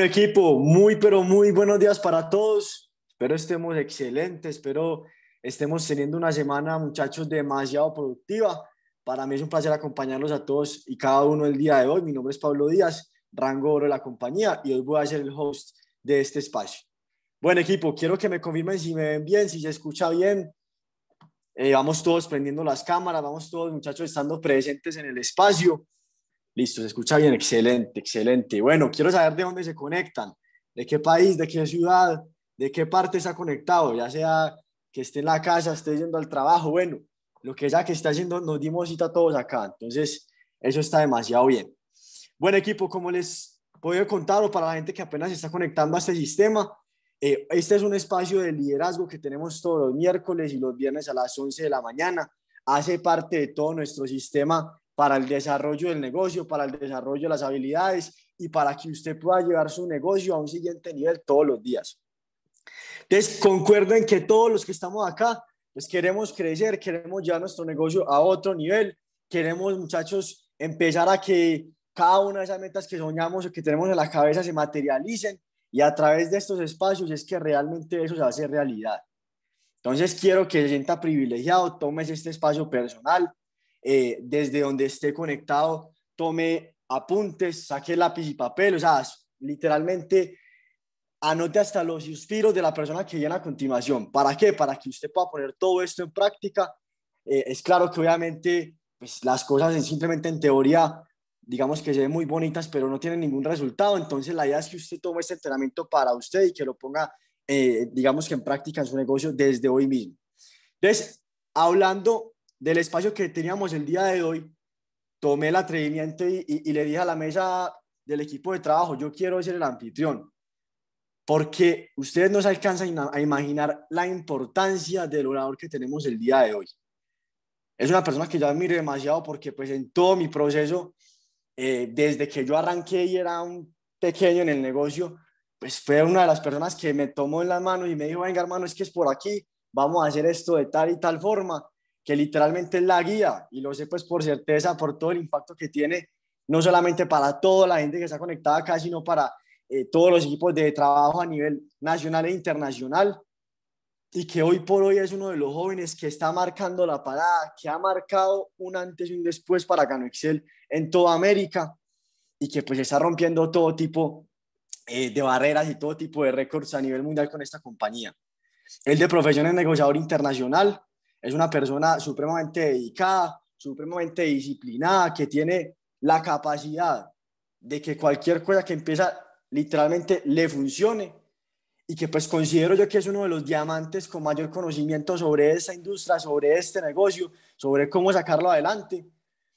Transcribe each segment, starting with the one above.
Equipo, muy pero muy buenos días para todos. Espero estemos excelentes, espero estemos teniendo una semana, muchachos, demasiado productiva. Para mí es un placer acompañarlos a todos y cada uno el día de hoy. Mi nombre es Pablo Díaz, rango oro de la compañía y hoy voy a ser el host de este espacio. Bueno, equipo, quiero que me confirmen si me ven bien, si se escucha bien. Eh, vamos todos prendiendo las cámaras, vamos todos, muchachos, estando presentes en el espacio. Listo, se escucha bien, excelente, excelente. Bueno, quiero saber de dónde se conectan, de qué país, de qué ciudad, de qué parte está conectado, ya sea que esté en la casa, esté yendo al trabajo, bueno, lo que sea que está haciendo, nos dimos cita todos acá, entonces eso está demasiado bien. Buen equipo, como les puedo contar o para la gente que apenas se está conectando a este sistema, eh, este es un espacio de liderazgo que tenemos todos los miércoles y los viernes a las 11 de la mañana. Hace parte de todo nuestro sistema para el desarrollo del negocio, para el desarrollo de las habilidades y para que usted pueda llevar su negocio a un siguiente nivel todos los días. Entonces, concuerden que todos los que estamos acá, pues queremos crecer, queremos llevar nuestro negocio a otro nivel, queremos, muchachos, empezar a que cada una de esas metas que soñamos o que tenemos en la cabeza se materialicen y a través de estos espacios es que realmente eso se hace realidad. Entonces, quiero que se sienta privilegiado, tomes este espacio personal, eh, desde donde esté conectado, tome apuntes, saque lápiz y papel, o sea, literalmente anote hasta los suspiros de la persona que viene a continuación. ¿Para qué? Para que usted pueda poner todo esto en práctica. Eh, es claro que obviamente pues, las cosas simplemente en teoría, digamos que se ven muy bonitas, pero no tienen ningún resultado. Entonces la idea es que usted tome este entrenamiento para usted y que lo ponga, eh, digamos que en práctica en su negocio desde hoy mismo. Entonces, hablando del espacio que teníamos el día de hoy, tomé el atrevimiento y, le dije a la mesa del equipo de trabajo, yo quiero ser el anfitrión, porque ustedes no se alcanzan a imaginar la importancia del orador que tenemos el día de hoy. Es una persona que yo admiro demasiado porque pues en todo mi proceso, eh, desde que yo arranqué y era un pequeño en el negocio, pues fue una de las personas que me tomó en las manos y me dijo, venga hermano, es que es por aquí, vamos a hacer esto de tal y tal forma que literalmente es la guía, y lo sé pues por certeza, por todo el impacto que tiene, no solamente para toda la gente que está conectada acá, sino para eh, todos los equipos de trabajo a nivel nacional e internacional, y que hoy por hoy es uno de los jóvenes que está marcando la parada, que ha marcado un antes y un después para Cano Excel en toda América, y que pues está rompiendo todo tipo eh, de barreras y todo tipo de récords a nivel mundial con esta compañía. El de profesión es negociador internacional, es una persona supremamente dedicada, supremamente disciplinada, que tiene la capacidad de que cualquier cosa que empieza literalmente le funcione y que pues considero yo que es uno de los diamantes con mayor conocimiento sobre esta industria, sobre este negocio, sobre cómo sacarlo adelante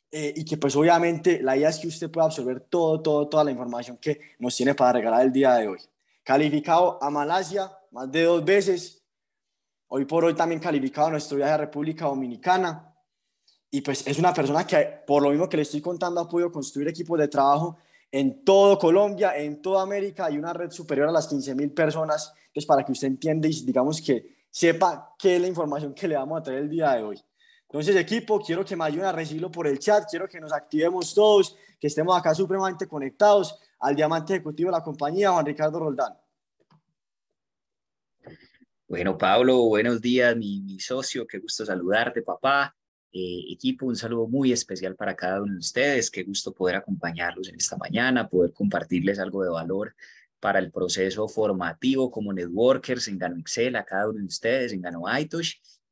eh, y que pues obviamente la idea es que usted pueda absorber todo, todo, toda la información que nos tiene para regalar el día de hoy. Calificado a Malasia más de dos veces, Hoy por hoy también calificado a nuestro viaje a República Dominicana. Y pues es una persona que, por lo mismo que le estoy contando, ha podido construir equipos de trabajo en todo Colombia, en toda América y una red superior a las 15 mil personas. Entonces, para que usted entienda y digamos que sepa qué es la información que le vamos a traer el día de hoy. Entonces, equipo, quiero que me ayuden a recibirlo por el chat, quiero que nos activemos todos, que estemos acá supremamente conectados al diamante ejecutivo de la compañía, Juan Ricardo Roldán. Bueno, Pablo, buenos días, mi, socio, qué gusto saludarte, papá. Eh, equipo, un saludo muy especial para cada uno de ustedes. Qué gusto poder acompañarlos en esta mañana, poder compartirles algo de valor para el proceso formativo como networkers en Gano Excel, a cada uno de ustedes en Gano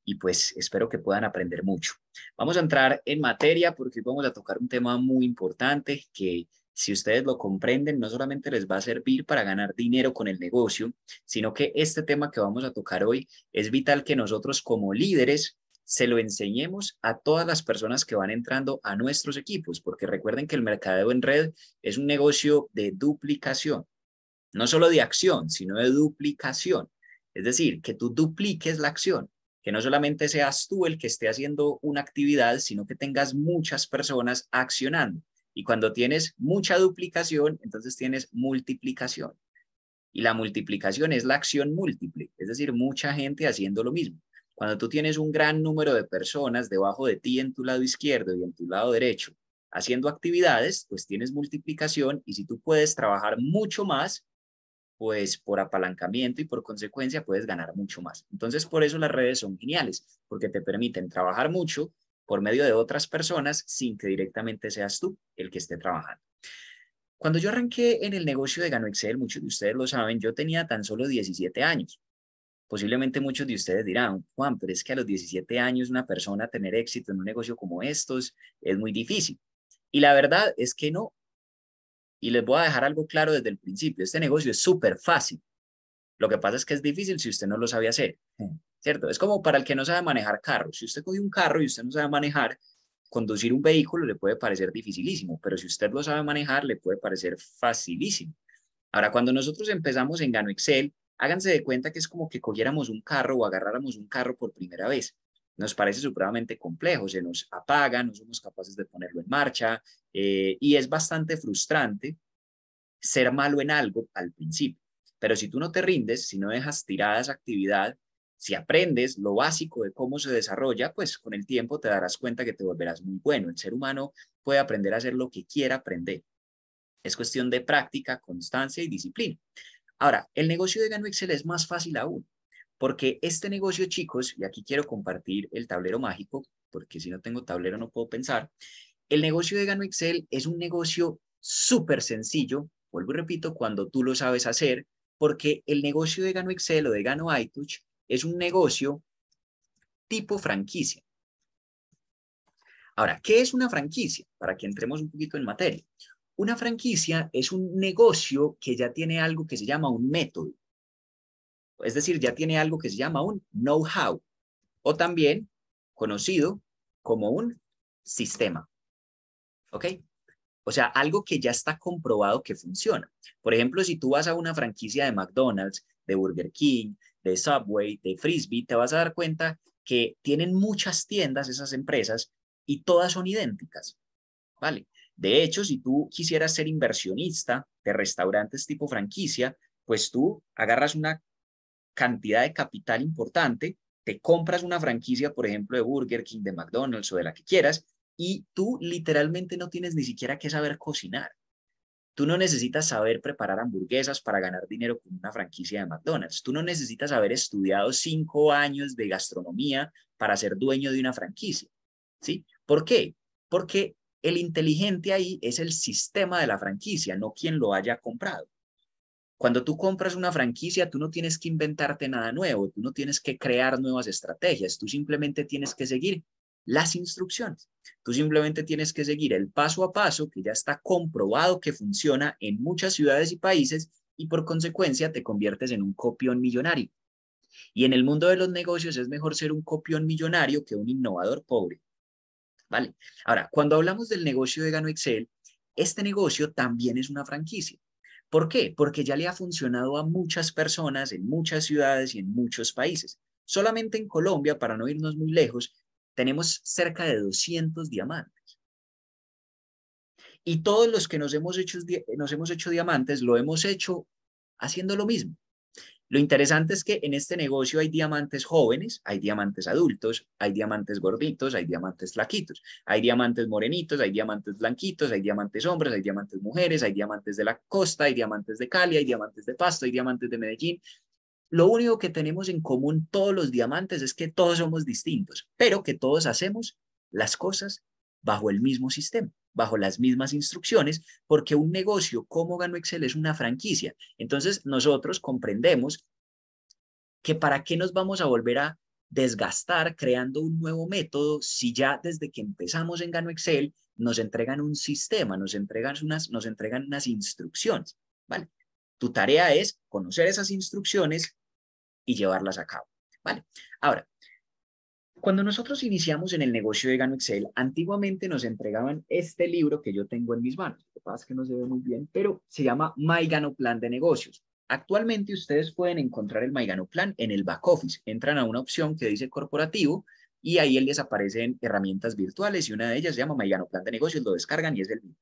y pues espero que puedan aprender mucho. Vamos a entrar en materia porque vamos a tocar un tema muy importante que si ustedes lo comprenden, no solamente les va a servir para ganar dinero con el negocio, sino que este tema que vamos a tocar hoy es vital que nosotros como líderes se lo enseñemos a todas las personas que van entrando a nuestros equipos, porque recuerden que el mercadeo en red es un negocio de duplicación, no solo de acción, sino de duplicación. Es decir, que tú dupliques la acción, que no solamente seas tú el que esté haciendo una actividad, sino que tengas muchas personas accionando. Y cuando tienes mucha duplicación, entonces tienes multiplicación. Y la multiplicación es la acción múltiple, es decir, mucha gente haciendo lo mismo. Cuando tú tienes un gran número de personas debajo de ti en tu lado izquierdo y en tu lado derecho haciendo actividades, pues tienes multiplicación y si tú puedes trabajar mucho más, pues por apalancamiento y por consecuencia puedes ganar mucho más. Entonces, por eso las redes son geniales, porque te permiten trabajar mucho por medio de otras personas sin que directamente seas tú el que esté trabajando. Cuando yo arranqué en el negocio de Gano Excel, muchos de ustedes lo saben, yo tenía tan solo 17 años. Posiblemente muchos de ustedes dirán, Juan, pero es que a los 17 años una persona tener éxito en un negocio como estos es muy difícil. Y la verdad es que no, y les voy a dejar algo claro desde el principio. Este negocio es súper fácil. Lo que pasa es que es difícil si usted no lo sabe hacer. ¿Cierto? Es como para el que no sabe manejar carro. Si usted coge un carro y usted no sabe manejar, conducir un vehículo le puede parecer dificilísimo, pero si usted lo sabe manejar, le puede parecer facilísimo. Ahora, cuando nosotros empezamos en Gano Excel, háganse de cuenta que es como que cogiéramos un carro o agarráramos un carro por primera vez nos parece supremamente complejo, se nos apaga, no somos capaces de ponerlo en marcha eh, y es bastante frustrante ser malo en algo al principio. Pero si tú no te rindes, si no dejas tirada esa actividad, si aprendes lo básico de cómo se desarrolla, pues con el tiempo te darás cuenta que te volverás muy bueno. El ser humano puede aprender a hacer lo que quiera aprender. Es cuestión de práctica, constancia y disciplina. Ahora, el negocio de Gano Excel es más fácil aún. Porque este negocio, chicos, y aquí quiero compartir el tablero mágico, porque si no tengo tablero no puedo pensar, el negocio de Gano Excel es un negocio súper sencillo, vuelvo y repito, cuando tú lo sabes hacer, porque el negocio de Gano Excel o de Gano iTouch es un negocio tipo franquicia. Ahora, ¿qué es una franquicia? Para que entremos un poquito en materia. Una franquicia es un negocio que ya tiene algo que se llama un método. Es decir, ya tiene algo que se llama un know-how o también conocido como un sistema. ¿Ok? O sea, algo que ya está comprobado que funciona. Por ejemplo, si tú vas a una franquicia de McDonald's, de Burger King, de Subway, de Frisbee, te vas a dar cuenta que tienen muchas tiendas esas empresas y todas son idénticas. ¿Vale? De hecho, si tú quisieras ser inversionista de restaurantes tipo franquicia, pues tú agarras una cantidad de capital importante, te compras una franquicia, por ejemplo, de Burger King, de McDonald's o de la que quieras, y tú literalmente no tienes ni siquiera que saber cocinar. Tú no necesitas saber preparar hamburguesas para ganar dinero con una franquicia de McDonald's. Tú no necesitas haber estudiado cinco años de gastronomía para ser dueño de una franquicia. ¿Sí? ¿Por qué? Porque el inteligente ahí es el sistema de la franquicia, no quien lo haya comprado. Cuando tú compras una franquicia, tú no tienes que inventarte nada nuevo, tú no tienes que crear nuevas estrategias, tú simplemente tienes que seguir las instrucciones. Tú simplemente tienes que seguir el paso a paso que ya está comprobado que funciona en muchas ciudades y países y por consecuencia te conviertes en un copión millonario. Y en el mundo de los negocios es mejor ser un copión millonario que un innovador pobre. ¿Vale? Ahora, cuando hablamos del negocio de Gano Excel, este negocio también es una franquicia. ¿Por qué? Porque ya le ha funcionado a muchas personas en muchas ciudades y en muchos países. Solamente en Colombia, para no irnos muy lejos, tenemos cerca de 200 diamantes. Y todos los que nos hemos hecho, nos hemos hecho diamantes lo hemos hecho haciendo lo mismo. Lo interesante es que en este negocio hay diamantes jóvenes, hay diamantes adultos, hay diamantes gorditos, hay diamantes flaquitos, hay diamantes morenitos, hay diamantes blanquitos, hay diamantes hombres, hay diamantes mujeres, hay diamantes de la costa, hay diamantes de Cali, hay diamantes de Pasto, hay diamantes de Medellín. Lo único que tenemos en común todos los diamantes es que todos somos distintos, pero que todos hacemos las cosas bajo el mismo sistema bajo las mismas instrucciones, porque un negocio como Gano Excel es una franquicia. Entonces, nosotros comprendemos que para qué nos vamos a volver a desgastar creando un nuevo método si ya desde que empezamos en Gano Excel nos entregan un sistema, nos entregan unas, nos entregan unas instrucciones, ¿vale? Tu tarea es conocer esas instrucciones y llevarlas a cabo, ¿vale? Ahora, cuando nosotros iniciamos en el negocio de Gano Excel, antiguamente nos entregaban este libro que yo tengo en mis manos. Lo que pasa es que no se ve muy bien, pero se llama My Gano Plan de Negocios. Actualmente ustedes pueden encontrar el My Gano Plan en el back office. Entran a una opción que dice corporativo y ahí les aparecen herramientas virtuales y una de ellas se llama My Gano Plan de Negocios. Lo descargan y es el mismo.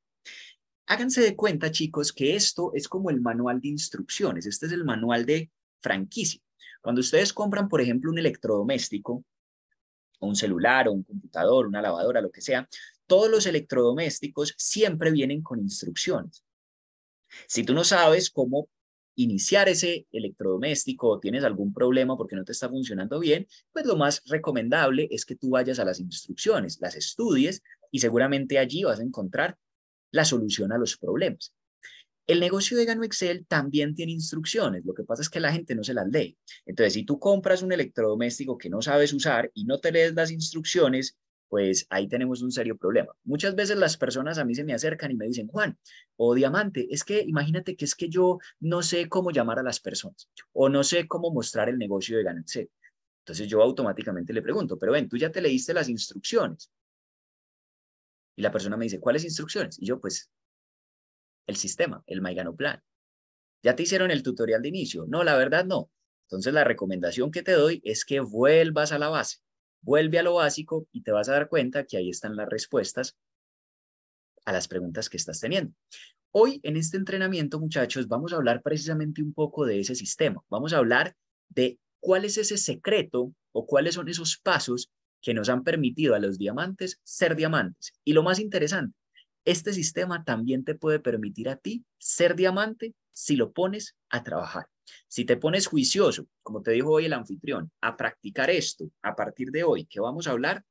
Háganse de cuenta, chicos, que esto es como el manual de instrucciones. Este es el manual de franquicia. Cuando ustedes compran, por ejemplo, un electrodoméstico, un celular o un computador, una lavadora, lo que sea, todos los electrodomésticos siempre vienen con instrucciones. Si tú no sabes cómo iniciar ese electrodoméstico o tienes algún problema porque no te está funcionando bien, pues lo más recomendable es que tú vayas a las instrucciones, las estudies y seguramente allí vas a encontrar la solución a los problemas. El negocio de Gano Excel también tiene instrucciones, lo que pasa es que la gente no se las lee. Entonces, si tú compras un electrodoméstico que no sabes usar y no te lees las instrucciones, pues ahí tenemos un serio problema. Muchas veces las personas a mí se me acercan y me dicen, Juan o Diamante, es que imagínate que es que yo no sé cómo llamar a las personas o no sé cómo mostrar el negocio de Ganexet. Entonces yo automáticamente le pregunto, pero ven, tú ya te leíste las instrucciones. Y la persona me dice, ¿cuáles instrucciones? Y yo, pues, el sistema, el Maigano Plan. ¿Ya te hicieron el tutorial de inicio? No, la verdad no. Entonces la recomendación que te doy es que vuelvas a la base Vuelve a lo básico y te vas a dar cuenta que ahí están las respuestas a las preguntas que estás teniendo. Hoy en este entrenamiento, muchachos, vamos a hablar precisamente un poco de ese sistema. Vamos a hablar de cuál es ese secreto o cuáles son esos pasos que nos han permitido a los diamantes ser diamantes. Y lo más interesante, este sistema también te puede permitir a ti ser diamante si lo pones a trabajar. Si te pones juicioso, como te dijo hoy el anfitrión, a practicar esto a partir de hoy que vamos a hablar,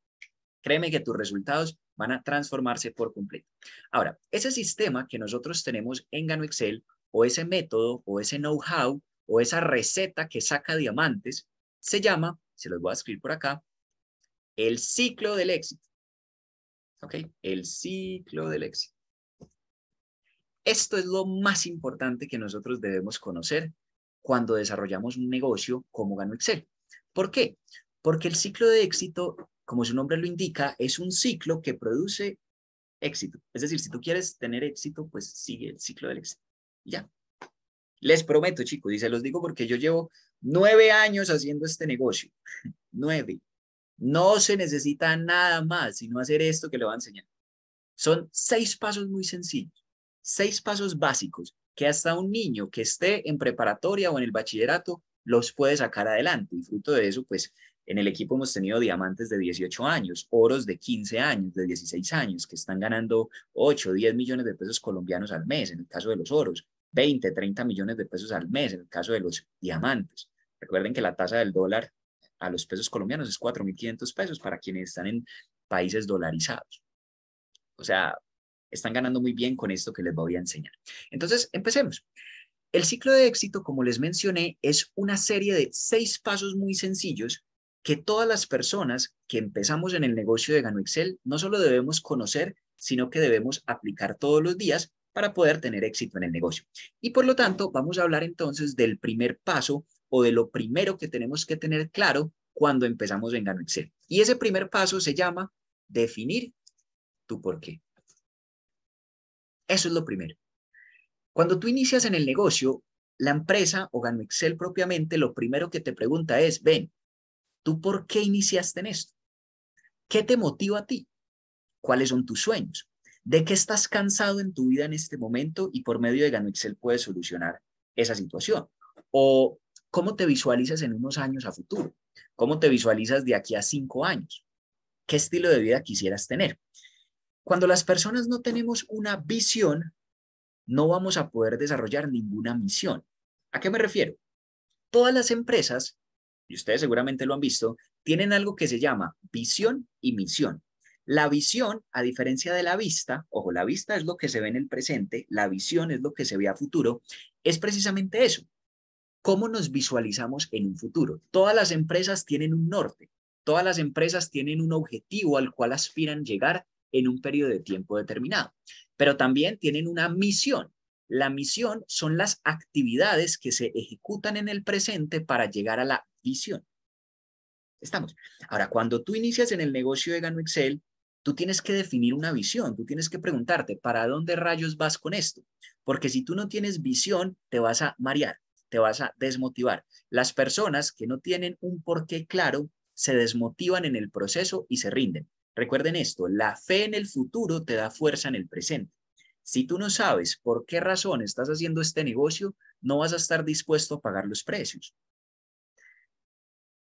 créeme que tus resultados van a transformarse por completo. Ahora, ese sistema que nosotros tenemos en Gano Excel o ese método o ese know-how o esa receta que saca diamantes se llama, se los voy a escribir por acá, el ciclo del éxito. ¿Ok? El ciclo del éxito. Esto es lo más importante que nosotros debemos conocer cuando desarrollamos un negocio como Gano Excel. ¿Por qué? Porque el ciclo de éxito, como su nombre lo indica, es un ciclo que produce éxito. Es decir, si tú quieres tener éxito, pues sigue el ciclo del éxito. Ya. Les prometo, chicos, y se los digo porque yo llevo nueve años haciendo este negocio. nueve. No se necesita nada más, sino hacer esto que le voy a enseñar. Son seis pasos muy sencillos, seis pasos básicos que hasta un niño que esté en preparatoria o en el bachillerato los puede sacar adelante. Y fruto de eso, pues en el equipo hemos tenido diamantes de 18 años, oros de 15 años, de 16 años, que están ganando 8, 10 millones de pesos colombianos al mes, en el caso de los oros, 20, 30 millones de pesos al mes, en el caso de los diamantes. Recuerden que la tasa del dólar a los pesos colombianos es 4.500 pesos para quienes están en países dolarizados. O sea, están ganando muy bien con esto que les voy a enseñar. Entonces, empecemos. El ciclo de éxito, como les mencioné, es una serie de seis pasos muy sencillos que todas las personas que empezamos en el negocio de Gano Excel no solo debemos conocer, sino que debemos aplicar todos los días para poder tener éxito en el negocio. Y por lo tanto, vamos a hablar entonces del primer paso o de lo primero que tenemos que tener claro cuando empezamos en Gano Excel. Y ese primer paso se llama definir tu por qué. Eso es lo primero. Cuando tú inicias en el negocio, la empresa o Gano Excel propiamente, lo primero que te pregunta es, ven, ¿tú por qué iniciaste en esto? ¿Qué te motiva a ti? ¿Cuáles son tus sueños? ¿De qué estás cansado en tu vida en este momento y por medio de Gano Excel puedes solucionar esa situación? ¿O cómo te visualizas en unos años a futuro? ¿Cómo te visualizas de aquí a cinco años? ¿Qué estilo de vida quisieras tener? Cuando las personas no tenemos una visión, no vamos a poder desarrollar ninguna misión. ¿A qué me refiero? Todas las empresas, y ustedes seguramente lo han visto, tienen algo que se llama visión y misión. La visión, a diferencia de la vista, ojo, la vista es lo que se ve en el presente, la visión es lo que se ve a futuro, es precisamente eso. ¿Cómo nos visualizamos en un futuro? Todas las empresas tienen un norte, todas las empresas tienen un objetivo al cual aspiran llegar en un periodo de tiempo determinado. Pero también tienen una misión. La misión son las actividades que se ejecutan en el presente para llegar a la visión. Estamos. Ahora, cuando tú inicias en el negocio de Gano Excel, tú tienes que definir una visión, tú tienes que preguntarte, ¿para dónde rayos vas con esto? Porque si tú no tienes visión, te vas a marear, te vas a desmotivar. Las personas que no tienen un porqué claro se desmotivan en el proceso y se rinden. Recuerden esto, la fe en el futuro te da fuerza en el presente. Si tú no sabes por qué razón estás haciendo este negocio, no vas a estar dispuesto a pagar los precios.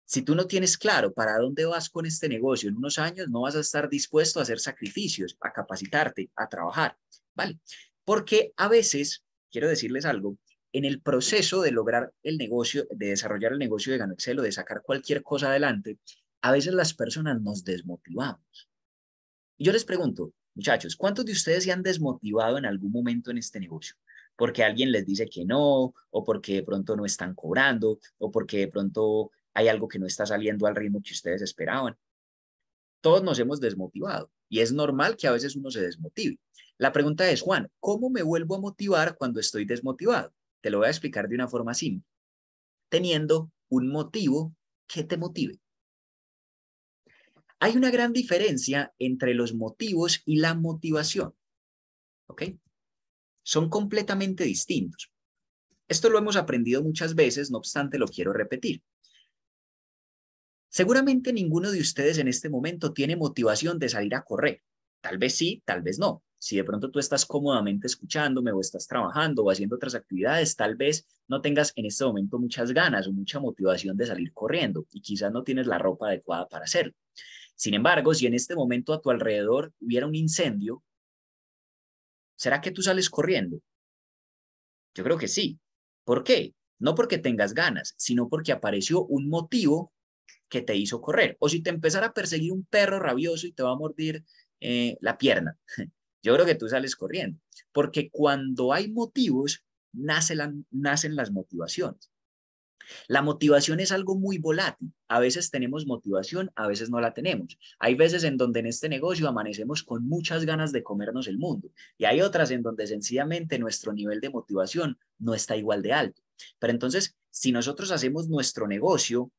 Si tú no tienes claro para dónde vas con este negocio en unos años, no vas a estar dispuesto a hacer sacrificios, a capacitarte, a trabajar, ¿vale? Porque a veces, quiero decirles algo, en el proceso de lograr el negocio, de desarrollar el negocio de Excel o de sacar cualquier cosa adelante, a veces las personas nos desmotivamos. Y yo les pregunto, muchachos, ¿cuántos de ustedes se han desmotivado en algún momento en este negocio? Porque alguien les dice que no, o porque de pronto no están cobrando, o porque de pronto hay algo que no está saliendo al ritmo que ustedes esperaban. Todos nos hemos desmotivado y es normal que a veces uno se desmotive. La pregunta es, Juan, ¿cómo me vuelvo a motivar cuando estoy desmotivado? Te lo voy a explicar de una forma simple. Teniendo un motivo que te motive. Hay una gran diferencia entre los motivos y la motivación. ¿Ok? Son completamente distintos. Esto lo hemos aprendido muchas veces, no obstante lo quiero repetir. Seguramente ninguno de ustedes en este momento tiene motivación de salir a correr. Tal vez sí, tal vez no. Si de pronto tú estás cómodamente escuchándome o estás trabajando o haciendo otras actividades, tal vez no tengas en este momento muchas ganas o mucha motivación de salir corriendo y quizás no tienes la ropa adecuada para hacerlo. Sin embargo, si en este momento a tu alrededor hubiera un incendio, ¿será que tú sales corriendo? Yo creo que sí. ¿Por qué? No porque tengas ganas, sino porque apareció un motivo que te hizo correr. O si te empezara a perseguir un perro rabioso y te va a mordir eh, la pierna. Yo creo que tú sales corriendo, porque cuando hay motivos, nacen las motivaciones. La motivación es algo muy volátil. A veces tenemos motivación, a veces no la tenemos. Hay veces en donde en este negocio amanecemos con muchas ganas de comernos el mundo y hay otras en donde sencillamente nuestro nivel de motivación no está igual de alto. Pero entonces, si nosotros hacemos nuestro negocio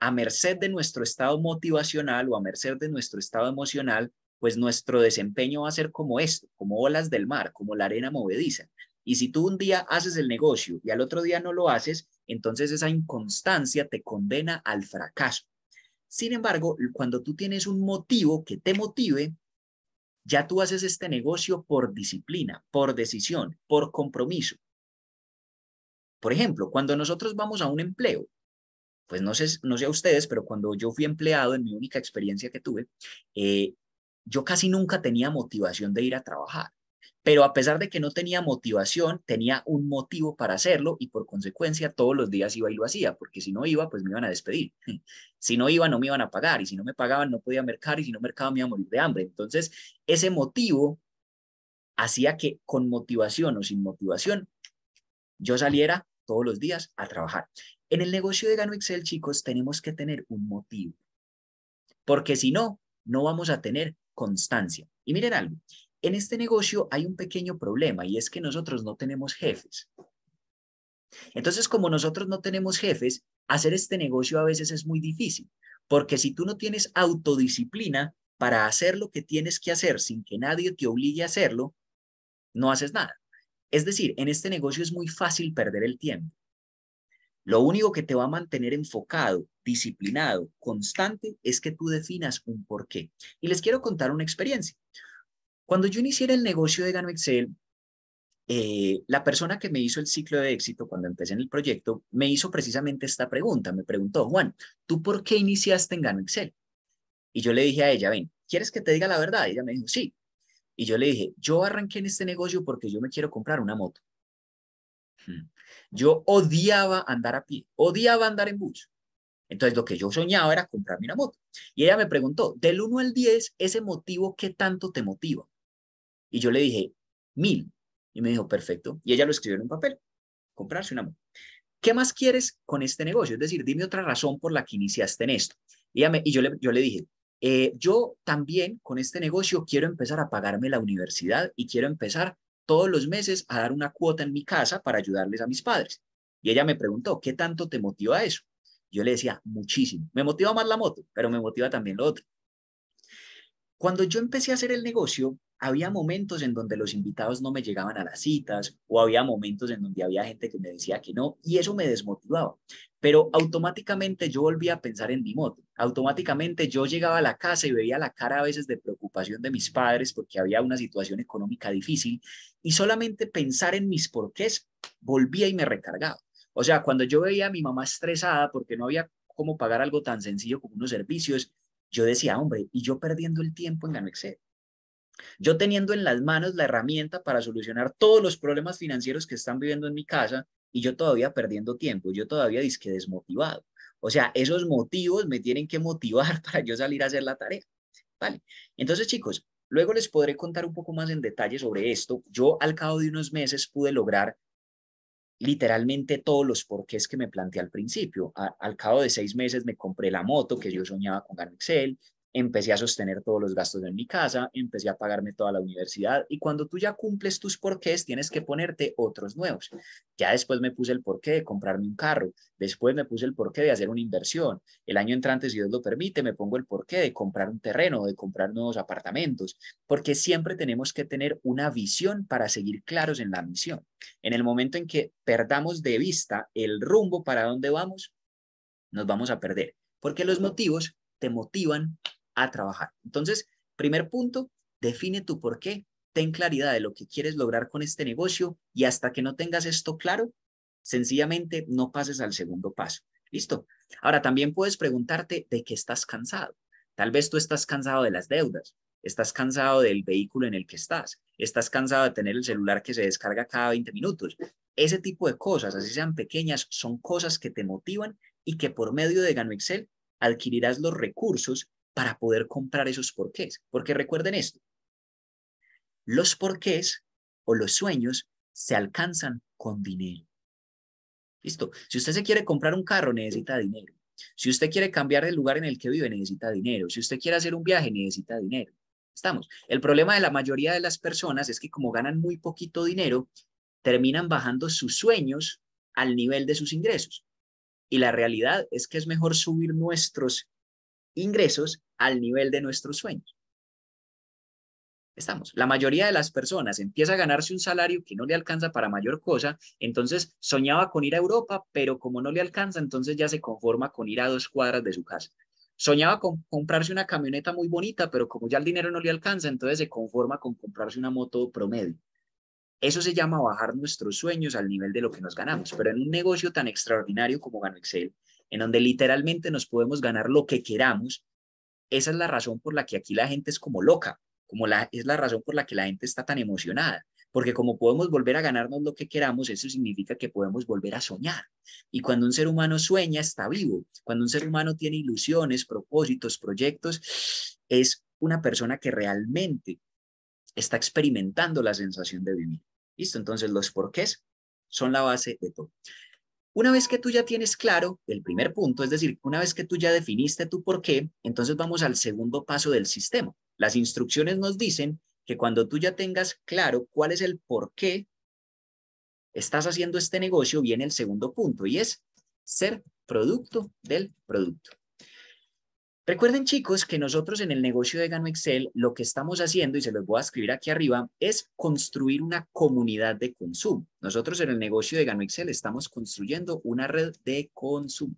a merced de nuestro estado motivacional o a merced de nuestro estado emocional, pues nuestro desempeño va a ser como esto, como olas del mar, como la arena movediza. Y si tú un día haces el negocio y al otro día no lo haces, entonces esa inconstancia te condena al fracaso. Sin embargo, cuando tú tienes un motivo que te motive, ya tú haces este negocio por disciplina, por decisión, por compromiso. Por ejemplo, cuando nosotros vamos a un empleo, pues no sé, no sé a ustedes, pero cuando yo fui empleado en mi única experiencia que tuve, eh, yo casi nunca tenía motivación de ir a trabajar, pero a pesar de que no tenía motivación, tenía un motivo para hacerlo y por consecuencia todos los días iba y lo hacía, porque si no iba, pues me iban a despedir. Si no iba, no me iban a pagar y si no me pagaban, no podía mercar y si no mercaba, me iba a morir de hambre. Entonces, ese motivo hacía que con motivación o sin motivación, yo saliera todos los días a trabajar. En el negocio de Gano Excel, chicos, tenemos que tener un motivo, porque si no, no vamos a tener constancia. Y miren algo, en este negocio hay un pequeño problema y es que nosotros no tenemos jefes. Entonces, como nosotros no tenemos jefes, hacer este negocio a veces es muy difícil, porque si tú no tienes autodisciplina para hacer lo que tienes que hacer sin que nadie te obligue a hacerlo, no haces nada. Es decir, en este negocio es muy fácil perder el tiempo. Lo único que te va a mantener enfocado, disciplinado, constante, es que tú definas un porqué. Y les quiero contar una experiencia. Cuando yo inicié el negocio de Gano Excel, eh, la persona que me hizo el ciclo de éxito cuando empecé en el proyecto me hizo precisamente esta pregunta. Me preguntó, Juan, ¿tú por qué iniciaste en Gano Excel? Y yo le dije a ella, ven, ¿quieres que te diga la verdad? Ella me dijo, sí. Y yo le dije, yo arranqué en este negocio porque yo me quiero comprar una moto. Yo odiaba andar a pie, odiaba andar en bus. Entonces lo que yo soñaba era comprarme una moto. Y ella me preguntó, del 1 al 10, ese motivo, ¿qué tanto te motiva? Y yo le dije, mil. Y me dijo, perfecto. Y ella lo escribió en un papel, comprarse una moto. ¿Qué más quieres con este negocio? Es decir, dime otra razón por la que iniciaste en esto. Y, yo, le, yo le dije, eh, yo también con este negocio quiero empezar a pagarme la universidad y quiero empezar todos los meses a dar una cuota en mi casa para ayudarles a mis padres. Y ella me preguntó, ¿qué tanto te motiva eso? Yo le decía, muchísimo. Me motiva más la moto, pero me motiva también lo otro. Cuando yo empecé a hacer el negocio, había momentos en donde los invitados no me llegaban a las citas o había momentos en donde había gente que me decía que no y eso me desmotivaba. Pero automáticamente yo volvía a pensar en mi moto. Automáticamente yo llegaba a la casa y veía la cara a veces de preocupación de mis padres porque había una situación económica difícil y solamente pensar en mis porqués volvía y me recargaba. O sea, cuando yo veía a mi mamá estresada porque no había cómo pagar algo tan sencillo como unos servicios, yo decía, hombre, y yo perdiendo el tiempo en Excel. Yo teniendo en las manos la herramienta para solucionar todos los problemas financieros que están viviendo en mi casa y yo todavía perdiendo tiempo, yo todavía disque desmotivado. O sea, esos motivos me tienen que motivar para yo salir a hacer la tarea. Vale. Entonces, chicos, luego les podré contar un poco más en detalle sobre esto. Yo al cabo de unos meses pude lograr literalmente todos los porqués que me planteé al principio. al cabo de seis meses me compré la moto que yo soñaba con Gano Excel, empecé a sostener todos los gastos de mi casa, empecé a pagarme toda la universidad y cuando tú ya cumples tus porqués tienes que ponerte otros nuevos. Ya después me puse el porqué de comprarme un carro, después me puse el porqué de hacer una inversión. El año entrante, si Dios lo permite, me pongo el porqué de comprar un terreno, de comprar nuevos apartamentos, porque siempre tenemos que tener una visión para seguir claros en la misión. En el momento en que perdamos de vista el rumbo para dónde vamos, nos vamos a perder, porque los motivos te motivan a trabajar. Entonces, primer punto, define tu por qué, ten claridad de lo que quieres lograr con este negocio y hasta que no tengas esto claro, sencillamente no pases al segundo paso. ¿Listo? Ahora, también puedes preguntarte de qué estás cansado. Tal vez tú estás cansado de las deudas, estás cansado del vehículo en el que estás, estás cansado de tener el celular que se descarga cada 20 minutos. Ese tipo de cosas, así sean pequeñas, son cosas que te motivan y que por medio de Gano Excel adquirirás los recursos para poder comprar esos porqués. Porque recuerden esto, los porqués o los sueños se alcanzan con dinero. Listo. Si usted se quiere comprar un carro, necesita dinero. Si usted quiere cambiar el lugar en el que vive, necesita dinero. Si usted quiere hacer un viaje, necesita dinero. Estamos. El problema de la mayoría de las personas es que como ganan muy poquito dinero, terminan bajando sus sueños al nivel de sus ingresos. Y la realidad es que es mejor subir nuestros ingresos al nivel de nuestros sueños. Estamos. La mayoría de las personas empieza a ganarse un salario que no le alcanza para mayor cosa, entonces soñaba con ir a Europa, pero como no le alcanza, entonces ya se conforma con ir a dos cuadras de su casa. Soñaba con comprarse una camioneta muy bonita, pero como ya el dinero no le alcanza, entonces se conforma con comprarse una moto promedio. Eso se llama bajar nuestros sueños al nivel de lo que nos ganamos, pero en un negocio tan extraordinario como Gano Excel, en donde literalmente nos podemos ganar lo que queramos. Esa es la razón por la que aquí la gente es como loca, como la, es la razón por la que la gente está tan emocionada, porque como podemos volver a ganarnos lo que queramos, eso significa que podemos volver a soñar. Y cuando un ser humano sueña, está vivo. Cuando un ser humano tiene ilusiones, propósitos, proyectos, es una persona que realmente está experimentando la sensación de vivir. ¿Listo? Entonces los porqués son la base de todo. Una vez que tú ya tienes claro el primer punto, es decir, una vez que tú ya definiste tu por qué, entonces vamos al segundo paso del sistema. Las instrucciones nos dicen que cuando tú ya tengas claro cuál es el por qué estás haciendo este negocio, viene el segundo punto y es ser producto del producto. Recuerden chicos que nosotros en el negocio de Gano Excel lo que estamos haciendo, y se los voy a escribir aquí arriba, es construir una comunidad de consumo. Nosotros en el negocio de Gano Excel estamos construyendo una red de consumo.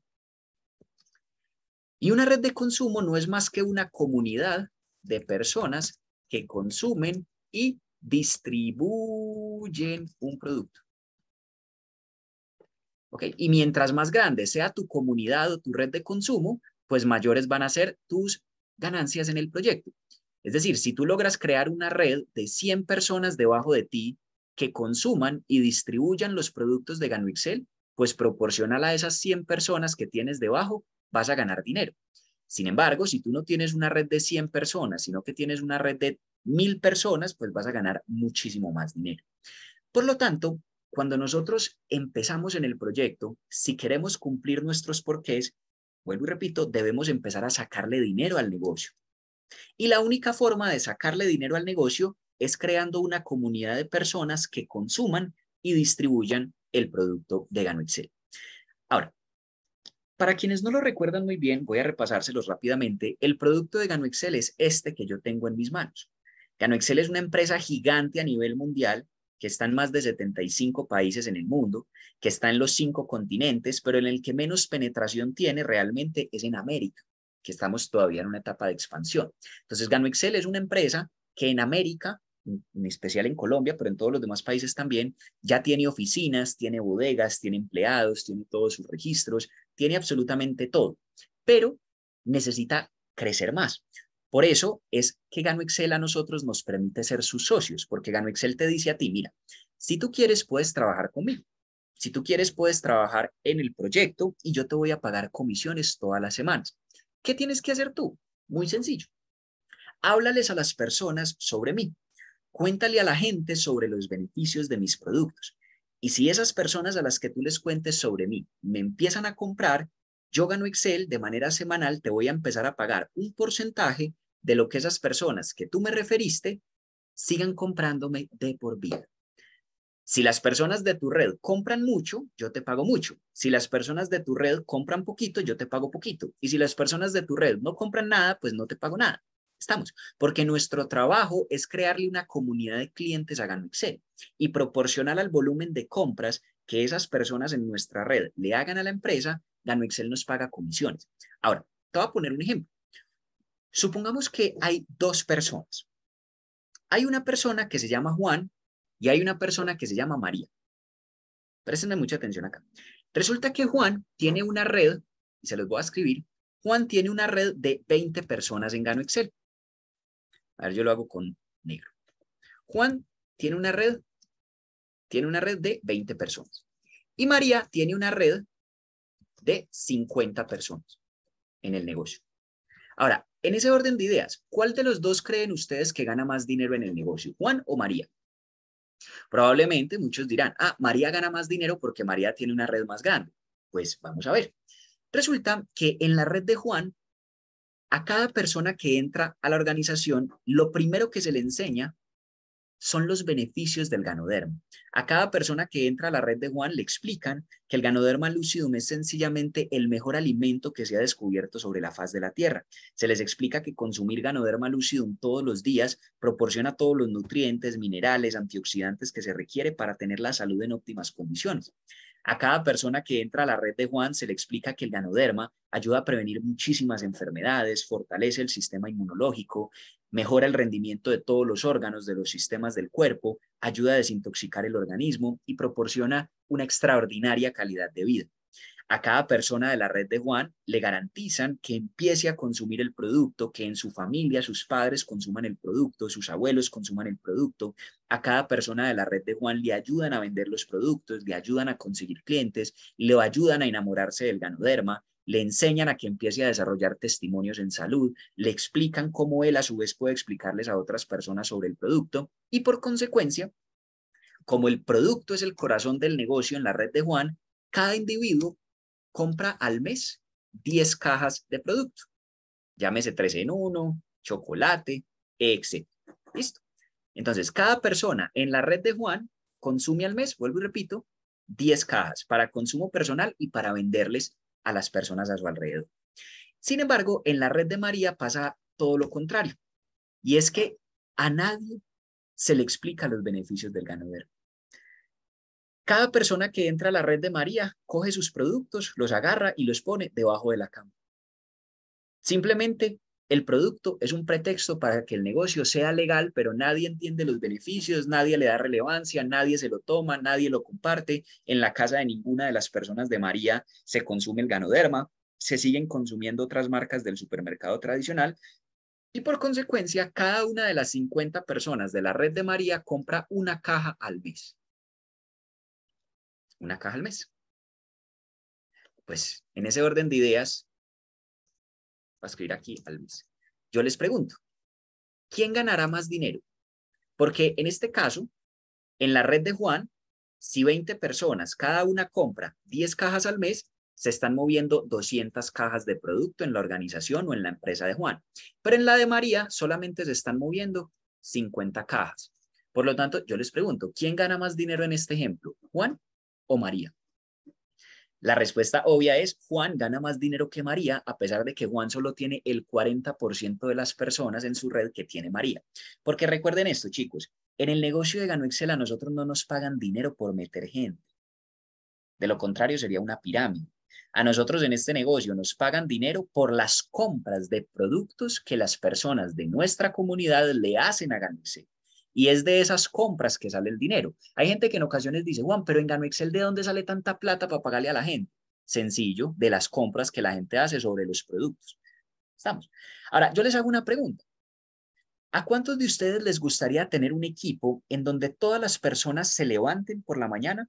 Y una red de consumo no es más que una comunidad de personas que consumen y distribuyen un producto. Y mientras más grande sea tu comunidad o tu red de consumo, pues mayores van a ser tus ganancias en el proyecto. Es decir, si tú logras crear una red de 100 personas debajo de ti que consuman y distribuyan los productos de Gano Excel, pues proporcional a esas 100 personas que tienes debajo, vas a ganar dinero. Sin embargo, si tú no tienes una red de 100 personas, sino que tienes una red de 1000 personas, pues vas a ganar muchísimo más dinero. Por lo tanto, cuando nosotros empezamos en el proyecto, si queremos cumplir nuestros porqués, vuelvo y repito, debemos empezar a sacarle dinero al negocio. Y la única forma de sacarle dinero al negocio es creando una comunidad de personas que consuman y distribuyan el producto de Gano Excel. Ahora, para quienes no lo recuerdan muy bien, voy a repasárselos rápidamente. El producto de Gano Excel es este que yo tengo en mis manos. Gano Excel es una empresa gigante a nivel mundial que está en más de 75 países en el mundo, que está en los cinco continentes, pero en el que menos penetración tiene realmente es en América, que estamos todavía en una etapa de expansión. Entonces, Gano Excel es una empresa que en América, en especial en Colombia, pero en todos los demás países también, ya tiene oficinas, tiene bodegas, tiene empleados, tiene todos sus registros, tiene absolutamente todo, pero necesita crecer más. Por eso es que Gano Excel a nosotros nos permite ser sus socios, porque Gano Excel te dice a ti, mira, si tú quieres, puedes trabajar conmigo. Si tú quieres, puedes trabajar en el proyecto y yo te voy a pagar comisiones todas las semanas. ¿Qué tienes que hacer tú? Muy sencillo. Háblales a las personas sobre mí. Cuéntale a la gente sobre los beneficios de mis productos. Y si esas personas a las que tú les cuentes sobre mí me empiezan a comprar, yo gano Excel de manera semanal, te voy a empezar a pagar un porcentaje de lo que esas personas que tú me referiste sigan comprándome de por vida. Si las personas de tu red compran mucho, yo te pago mucho. Si las personas de tu red compran poquito, yo te pago poquito. Y si las personas de tu red no compran nada, pues no te pago nada. Estamos, porque nuestro trabajo es crearle una comunidad de clientes a Gano Excel y proporcional al volumen de compras que esas personas en nuestra red le hagan a la empresa, Gano Excel nos paga comisiones. Ahora, te voy a poner un ejemplo. Supongamos que hay dos personas. Hay una persona que se llama Juan y hay una persona que se llama María. Préstenme mucha atención acá. Resulta que Juan tiene una red, y se los voy a escribir, Juan tiene una red de 20 personas en Gano Excel. A ver, yo lo hago con negro. Juan tiene una red, tiene una red de 20 personas. Y María tiene una red de 50 personas en el negocio. Ahora, en ese orden de ideas, ¿cuál de los dos creen ustedes que gana más dinero en el negocio, Juan o María? Probablemente muchos dirán, ah, María gana más dinero porque María tiene una red más grande. Pues vamos a ver. Resulta que en la red de Juan, a cada persona que entra a la organización, lo primero que se le enseña son los beneficios del ganoderma. A cada persona que entra a la red de Juan le explican que el ganoderma lucidum es sencillamente el mejor alimento que se ha descubierto sobre la faz de la Tierra. Se les explica que consumir ganoderma lucidum todos los días proporciona todos los nutrientes, minerales, antioxidantes que se requiere para tener la salud en óptimas condiciones. A cada persona que entra a la red de Juan se le explica que el ganoderma ayuda a prevenir muchísimas enfermedades, fortalece el sistema inmunológico, mejora el rendimiento de todos los órganos de los sistemas del cuerpo, ayuda a desintoxicar el organismo y proporciona una extraordinaria calidad de vida. A cada persona de la red de Juan le garantizan que empiece a consumir el producto, que en su familia sus padres consuman el producto, sus abuelos consuman el producto. A cada persona de la red de Juan le ayudan a vender los productos, le ayudan a conseguir clientes, le ayudan a enamorarse del ganoderma, le enseñan a que empiece a desarrollar testimonios en salud, le explican cómo él a su vez puede explicarles a otras personas sobre el producto y por consecuencia, como el producto es el corazón del negocio en la red de Juan, cada individuo compra al mes 10 cajas de producto. Llámese 3 en 1, chocolate, etc. Listo. Entonces, cada persona en la red de Juan consume al mes, vuelvo y repito, 10 cajas para consumo personal y para venderles a las personas a su alrededor. Sin embargo, en la red de María pasa todo lo contrario. Y es que a nadie se le explica los beneficios del ganadero. Cada persona que entra a la red de María coge sus productos, los agarra y los pone debajo de la cama. Simplemente el producto es un pretexto para que el negocio sea legal, pero nadie entiende los beneficios, nadie le da relevancia, nadie se lo toma, nadie lo comparte. En la casa de ninguna de las personas de María se consume el ganoderma, se siguen consumiendo otras marcas del supermercado tradicional y por consecuencia cada una de las 50 personas de la red de María compra una caja al mes una caja al mes. Pues en ese orden de ideas, voy a escribir aquí al mes. Yo les pregunto, ¿quién ganará más dinero? Porque en este caso, en la red de Juan, si 20 personas, cada una compra 10 cajas al mes, se están moviendo 200 cajas de producto en la organización o en la empresa de Juan. Pero en la de María solamente se están moviendo 50 cajas. Por lo tanto, yo les pregunto, ¿quién gana más dinero en este ejemplo? ¿Juan o María? La respuesta obvia es Juan gana más dinero que María, a pesar de que Juan solo tiene el 40% de las personas en su red que tiene María. Porque recuerden esto, chicos, en el negocio de Gano Excel a nosotros no nos pagan dinero por meter gente. De lo contrario, sería una pirámide. A nosotros en este negocio nos pagan dinero por las compras de productos que las personas de nuestra comunidad le hacen a Gano Excel. Y es de esas compras que sale el dinero. Hay gente que en ocasiones dice, Juan, pero en Gano Excel, ¿de dónde sale tanta plata para pagarle a la gente? Sencillo, de las compras que la gente hace sobre los productos. Estamos. Ahora, yo les hago una pregunta. ¿A cuántos de ustedes les gustaría tener un equipo en donde todas las personas se levanten por la mañana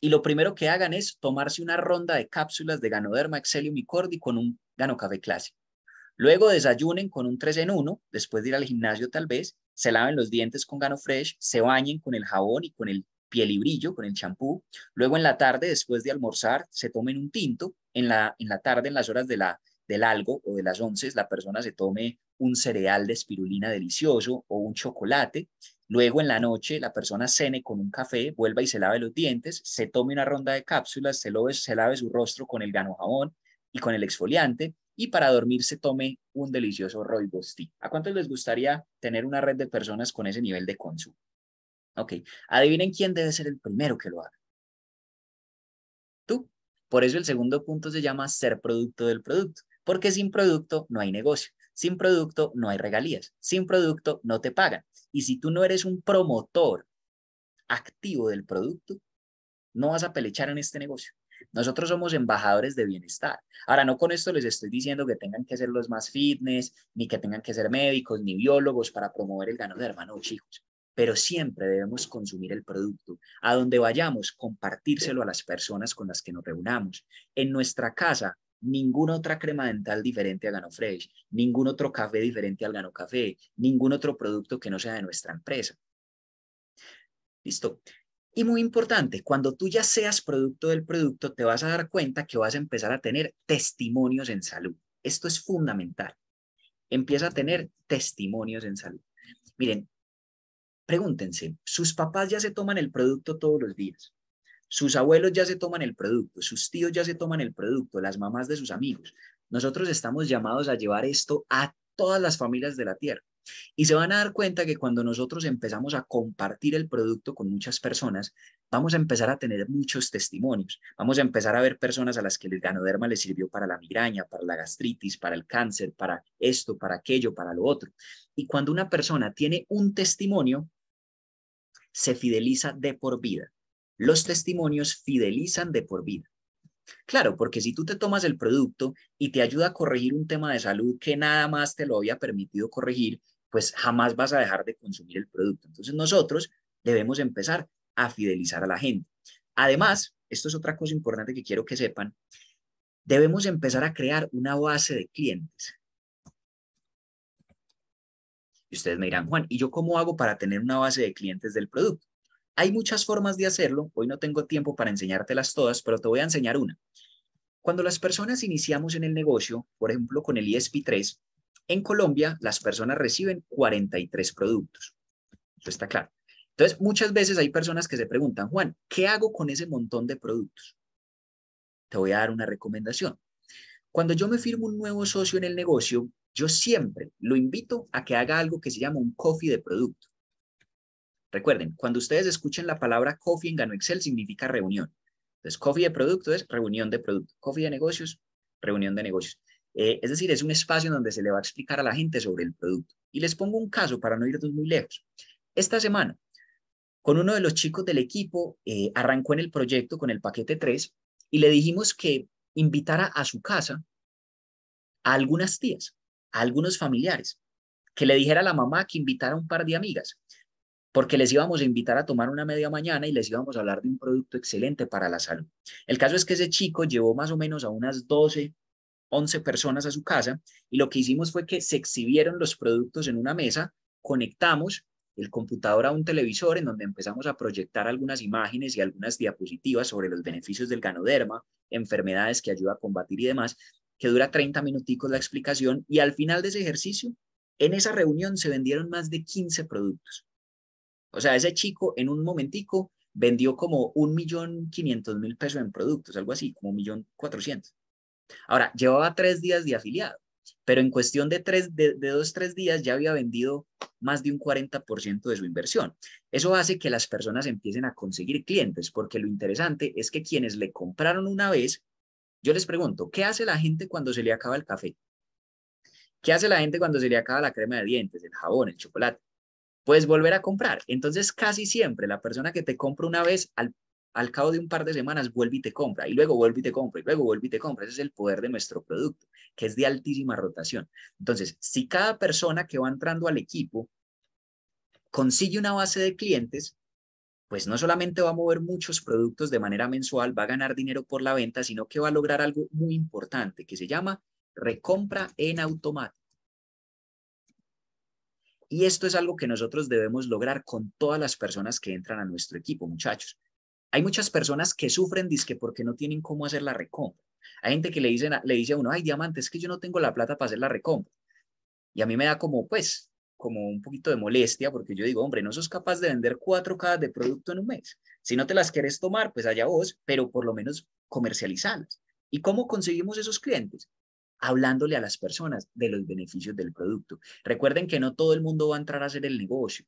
y lo primero que hagan es tomarse una ronda de cápsulas de Ganoderma, Exelium y Cordi con un Gano Café clásico. Luego desayunen con un 3 en 1, después de ir al gimnasio tal vez, se laven los dientes con Gano Fresh, se bañen con el jabón y con el piel y brillo, con el champú. Luego en la tarde, después de almorzar, se tomen un tinto. En la, en la tarde, en las horas de la, del algo o de las 11, la persona se tome un cereal de espirulina delicioso o un chocolate. Luego en la noche la persona cene con un café, vuelva y se lave los dientes, se tome una ronda de cápsulas, se, lave, se lave su rostro con el gano jabón y con el exfoliante y para dormir se tome un delicioso rooibos tea. ¿A cuántos les gustaría tener una red de personas con ese nivel de consumo? Ok, adivinen quién debe ser el primero que lo haga. Tú. Por eso el segundo punto se llama ser producto del producto, porque sin producto no hay negocio. Sin producto no hay regalías. Sin producto no te pagan. Y si tú no eres un promotor activo del producto, no vas a pelechar en este negocio. Nosotros somos embajadores de bienestar. Ahora, no con esto les estoy diciendo que tengan que ser los más fitness, ni que tengan que ser médicos, ni biólogos para promover el gano de hermano, chicos. Pero siempre debemos consumir el producto. A donde vayamos, compartírselo a las personas con las que nos reunamos. En nuestra casa, ninguna otra crema dental diferente a Gano Fresh, ningún otro café diferente al Gano Café, ningún otro producto que no sea de nuestra empresa. Listo. Y muy importante, cuando tú ya seas producto del producto, te vas a dar cuenta que vas a empezar a tener testimonios en salud. Esto es fundamental. Empieza a tener testimonios en salud. Miren, pregúntense, ¿sus papás ya se toman el producto todos los días? Sus abuelos ya se toman el producto, sus tíos ya se toman el producto, las mamás de sus amigos. Nosotros estamos llamados a llevar esto a todas las familias de la tierra. Y se van a dar cuenta que cuando nosotros empezamos a compartir el producto con muchas personas, vamos a empezar a tener muchos testimonios. Vamos a empezar a ver personas a las que el ganoderma les sirvió para la migraña, para la gastritis, para el cáncer, para esto, para aquello, para lo otro. Y cuando una persona tiene un testimonio, se fideliza de por vida los testimonios fidelizan de por vida. Claro, porque si tú te tomas el producto y te ayuda a corregir un tema de salud que nada más te lo había permitido corregir, pues jamás vas a dejar de consumir el producto. Entonces nosotros debemos empezar a fidelizar a la gente. Además, esto es otra cosa importante que quiero que sepan, debemos empezar a crear una base de clientes. Y ustedes me dirán, Juan, ¿y yo cómo hago para tener una base de clientes del producto? Hay muchas formas de hacerlo, hoy no tengo tiempo para enseñártelas todas, pero te voy a enseñar una. Cuando las personas iniciamos en el negocio, por ejemplo con el ISP3, en Colombia las personas reciben 43 productos. Eso está claro. Entonces, muchas veces hay personas que se preguntan, Juan, ¿qué hago con ese montón de productos? Te voy a dar una recomendación. Cuando yo me firmo un nuevo socio en el negocio, yo siempre lo invito a que haga algo que se llama un coffee de producto. Recuerden, cuando ustedes escuchen la palabra coffee en Gano Excel significa reunión. Entonces, coffee de producto es reunión de producto. Coffee de negocios, reunión de negocios. Eh, es decir, es un espacio donde se le va a explicar a la gente sobre el producto. Y les pongo un caso para no irnos muy lejos. Esta semana, con uno de los chicos del equipo, eh, arrancó en el proyecto con el paquete 3 y le dijimos que invitara a su casa a algunas tías, a algunos familiares, que le dijera a la mamá que invitara a un par de amigas, porque les íbamos a invitar a tomar una media mañana y les íbamos a hablar de un producto excelente para la salud. El caso es que ese chico llevó más o menos a unas 12, 11 personas a su casa y lo que hicimos fue que se exhibieron los productos en una mesa, conectamos el computador a un televisor en donde empezamos a proyectar algunas imágenes y algunas diapositivas sobre los beneficios del ganoderma, enfermedades que ayuda a combatir y demás, que dura 30 minuticos la explicación y al final de ese ejercicio, en esa reunión se vendieron más de 15 productos. O sea, ese chico en un momentico vendió como un millón quinientos mil pesos en productos, algo así, como un millón cuatrocientos. Ahora, llevaba tres días de afiliado, pero en cuestión de, tres, de, dos, tres días ya había vendido más de un 40% de su inversión. Eso hace que las personas empiecen a conseguir clientes, porque lo interesante es que quienes le compraron una vez, yo les pregunto, ¿qué hace la gente cuando se le acaba el café? ¿Qué hace la gente cuando se le acaba la crema de dientes, el jabón, el chocolate? puedes volver a comprar. Entonces, casi siempre la persona que te compra una vez, al, al cabo de un par de semanas, vuelve y te compra, y luego vuelve y te compra, y luego vuelve y te compra. Ese es el poder de nuestro producto, que es de altísima rotación. Entonces, si cada persona que va entrando al equipo consigue una base de clientes, pues no solamente va a mover muchos productos de manera mensual, va a ganar dinero por la venta, sino que va a lograr algo muy importante que se llama recompra en automático. Y esto es algo que nosotros debemos lograr con todas las personas que entran a nuestro equipo, muchachos. Hay muchas personas que sufren disque porque no tienen cómo hacer la recompra. Hay gente que le, dice, le dice a uno, ay, diamante, es que yo no tengo la plata para hacer la recompra. Y a mí me da como, pues, como un poquito de molestia porque yo digo, hombre, no sos capaz de vender cuatro cajas de producto en un mes. Si no te las quieres tomar, pues allá vos, pero por lo menos comercializarlas. ¿Y cómo conseguimos esos clientes? Hablándole a las personas de los beneficios del producto. Recuerden que no todo el mundo va a entrar a hacer el negocio,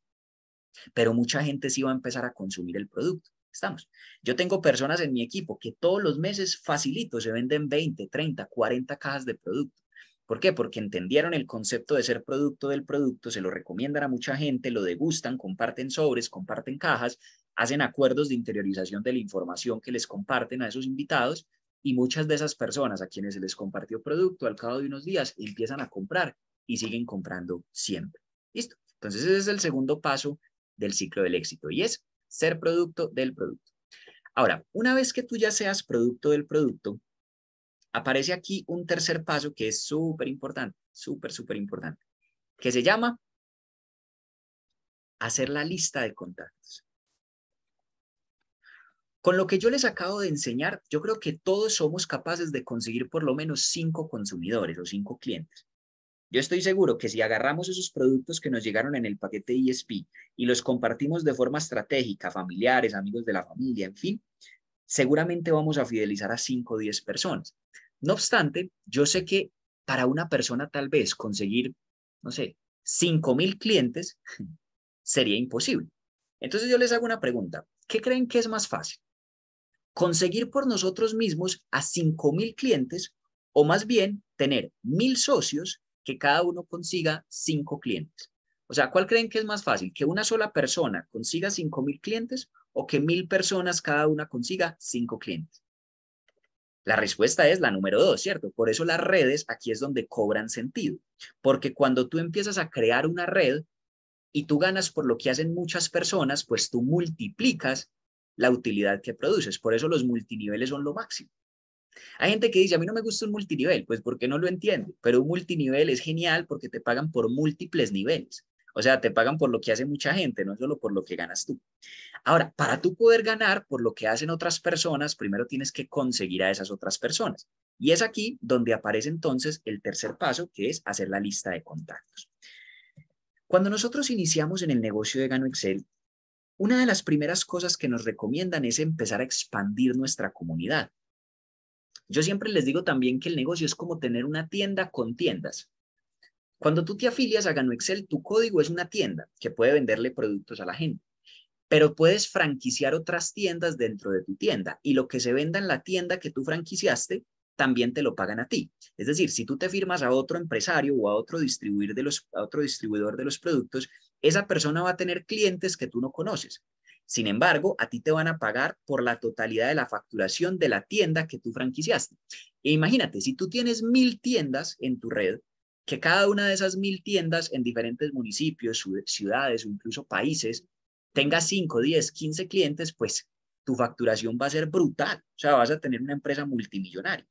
pero mucha gente sí va a empezar a consumir el producto. Estamos. Yo tengo personas en mi equipo que todos los meses facilito se venden 20, 30, 40 cajas de producto. ¿Por qué? Porque entendieron el concepto de ser producto del producto, se lo recomiendan a mucha gente, lo degustan, comparten sobres, comparten cajas, hacen acuerdos de interiorización de la información que les comparten a esos invitados y muchas de esas personas a quienes se les compartió producto al cabo de unos días empiezan a comprar y siguen comprando siempre. ¿Listo? Entonces ese es el segundo paso del ciclo del éxito y es ser producto del producto. Ahora, una vez que tú ya seas producto del producto, aparece aquí un tercer paso que es súper importante, súper, súper importante, que se llama hacer la lista de contactos. Con lo que yo les acabo de enseñar, yo creo que todos somos capaces de conseguir por lo menos cinco consumidores o cinco clientes. Yo estoy seguro que si agarramos esos productos que nos llegaron en el paquete ESP y los compartimos de forma estratégica, familiares, amigos de la familia, en fin, seguramente vamos a fidelizar a 5 o 10 personas. No obstante, yo sé que para una persona tal vez conseguir, no sé, 5 mil clientes sería imposible. Entonces yo les hago una pregunta. ¿Qué creen que es más fácil? ¿Conseguir por nosotros mismos a 5 mil clientes o más bien tener mil socios que cada uno consiga 5 clientes? O sea, ¿cuál creen que es más fácil? ¿Que una sola persona consiga 5 mil clientes o que mil personas cada una consiga 5 clientes? La respuesta es la número dos, ¿cierto? Por eso las redes aquí es donde cobran sentido, porque cuando tú empiezas a crear una red y tú ganas por lo que hacen muchas personas, pues tú multiplicas la utilidad que produces. Por eso los multiniveles son lo máximo. Hay gente que dice, a mí no me gusta un multinivel, pues porque no lo entiende, pero un multinivel es genial porque te pagan por múltiples niveles. O sea, te pagan por lo que hace mucha gente, no solo por lo que ganas tú. Ahora, para tú poder ganar por lo que hacen otras personas, primero tienes que conseguir a esas otras personas. Y es aquí donde aparece entonces el tercer paso, que es hacer la lista de contactos. Cuando nosotros iniciamos en el negocio de Gano Excel, una de las primeras cosas que nos recomiendan es empezar a expandir nuestra comunidad. Yo siempre les digo también que el negocio es como tener una tienda con tiendas. Cuando tú te afilias a Gano Excel, tu código es una tienda que puede venderle productos a la gente, pero puedes franquiciar otras tiendas dentro de tu tienda y lo que se venda en la tienda que tú franquiciaste también te lo pagan a ti. Es decir, si tú te firmas a otro empresario o a otro, distribuidor de los, a otro distribuidor de los productos, esa persona va a tener clientes que tú no conoces. Sin embargo, a ti te van a pagar por la totalidad de la facturación de la tienda que tú franquiciaste. E imagínate, si tú tienes mil tiendas en tu red, que cada una de esas mil tiendas en diferentes municipios, ciudades o incluso países tenga 5, 10, 15 clientes, pues tu facturación va a ser brutal. O sea, vas a tener una empresa multimillonaria.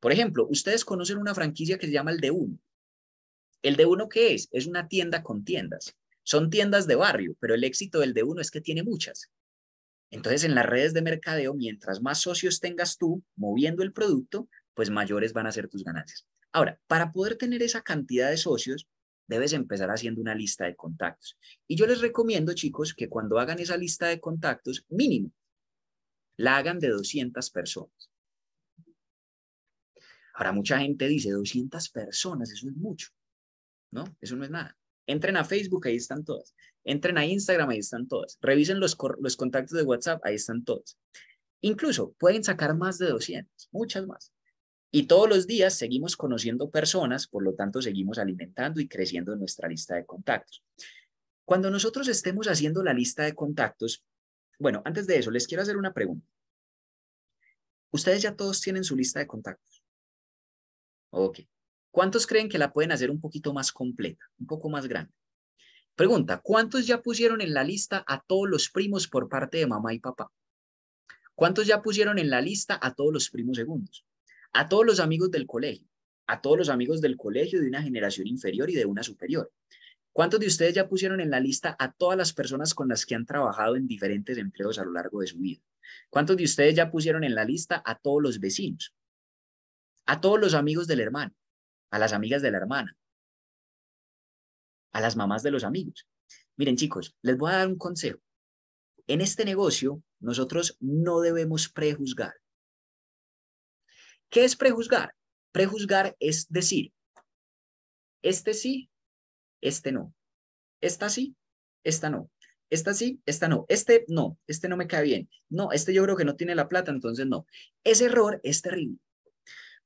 Por ejemplo, ustedes conocen una franquicia que se llama el de uno. ¿El de uno qué es? Es una tienda con tiendas. Son tiendas de barrio, pero el éxito del de uno es que tiene muchas. Entonces, en las redes de mercadeo, mientras más socios tengas tú moviendo el producto, pues mayores van a ser tus ganancias. Ahora, para poder tener esa cantidad de socios, debes empezar haciendo una lista de contactos. Y yo les recomiendo, chicos, que cuando hagan esa lista de contactos, mínimo, la hagan de 200 personas. Ahora, mucha gente dice, 200 personas, eso es mucho. No, eso no es nada. Entren a Facebook, ahí están todas. Entren a Instagram, ahí están todas. Revisen los, los contactos de WhatsApp, ahí están todas. Incluso pueden sacar más de 200, muchas más. Y todos los días seguimos conociendo personas, por lo tanto seguimos alimentando y creciendo nuestra lista de contactos. Cuando nosotros estemos haciendo la lista de contactos, bueno, antes de eso, les quiero hacer una pregunta. ¿Ustedes ya todos tienen su lista de contactos? Ok. ¿Cuántos creen que la pueden hacer un poquito más completa, un poco más grande? Pregunta, ¿cuántos ya pusieron en la lista a todos los primos por parte de mamá y papá? ¿Cuántos ya pusieron en la lista a todos los primos segundos? A todos los amigos del colegio, a todos los amigos del colegio de una generación inferior y de una superior. ¿Cuántos de ustedes ya pusieron en la lista a todas las personas con las que han trabajado en diferentes empleos a lo largo de su vida? ¿Cuántos de ustedes ya pusieron en la lista a todos los vecinos? A todos los amigos del hermano, a las amigas de la hermana, a las mamás de los amigos. Miren chicos, les voy a dar un consejo. En este negocio, nosotros no debemos prejuzgar. ¿Qué es prejuzgar? Prejuzgar es decir, este sí, este no. Esta sí, esta no. Esta sí, esta no. Este no, este no me cae bien. No, este yo creo que no tiene la plata, entonces no. Ese error es terrible.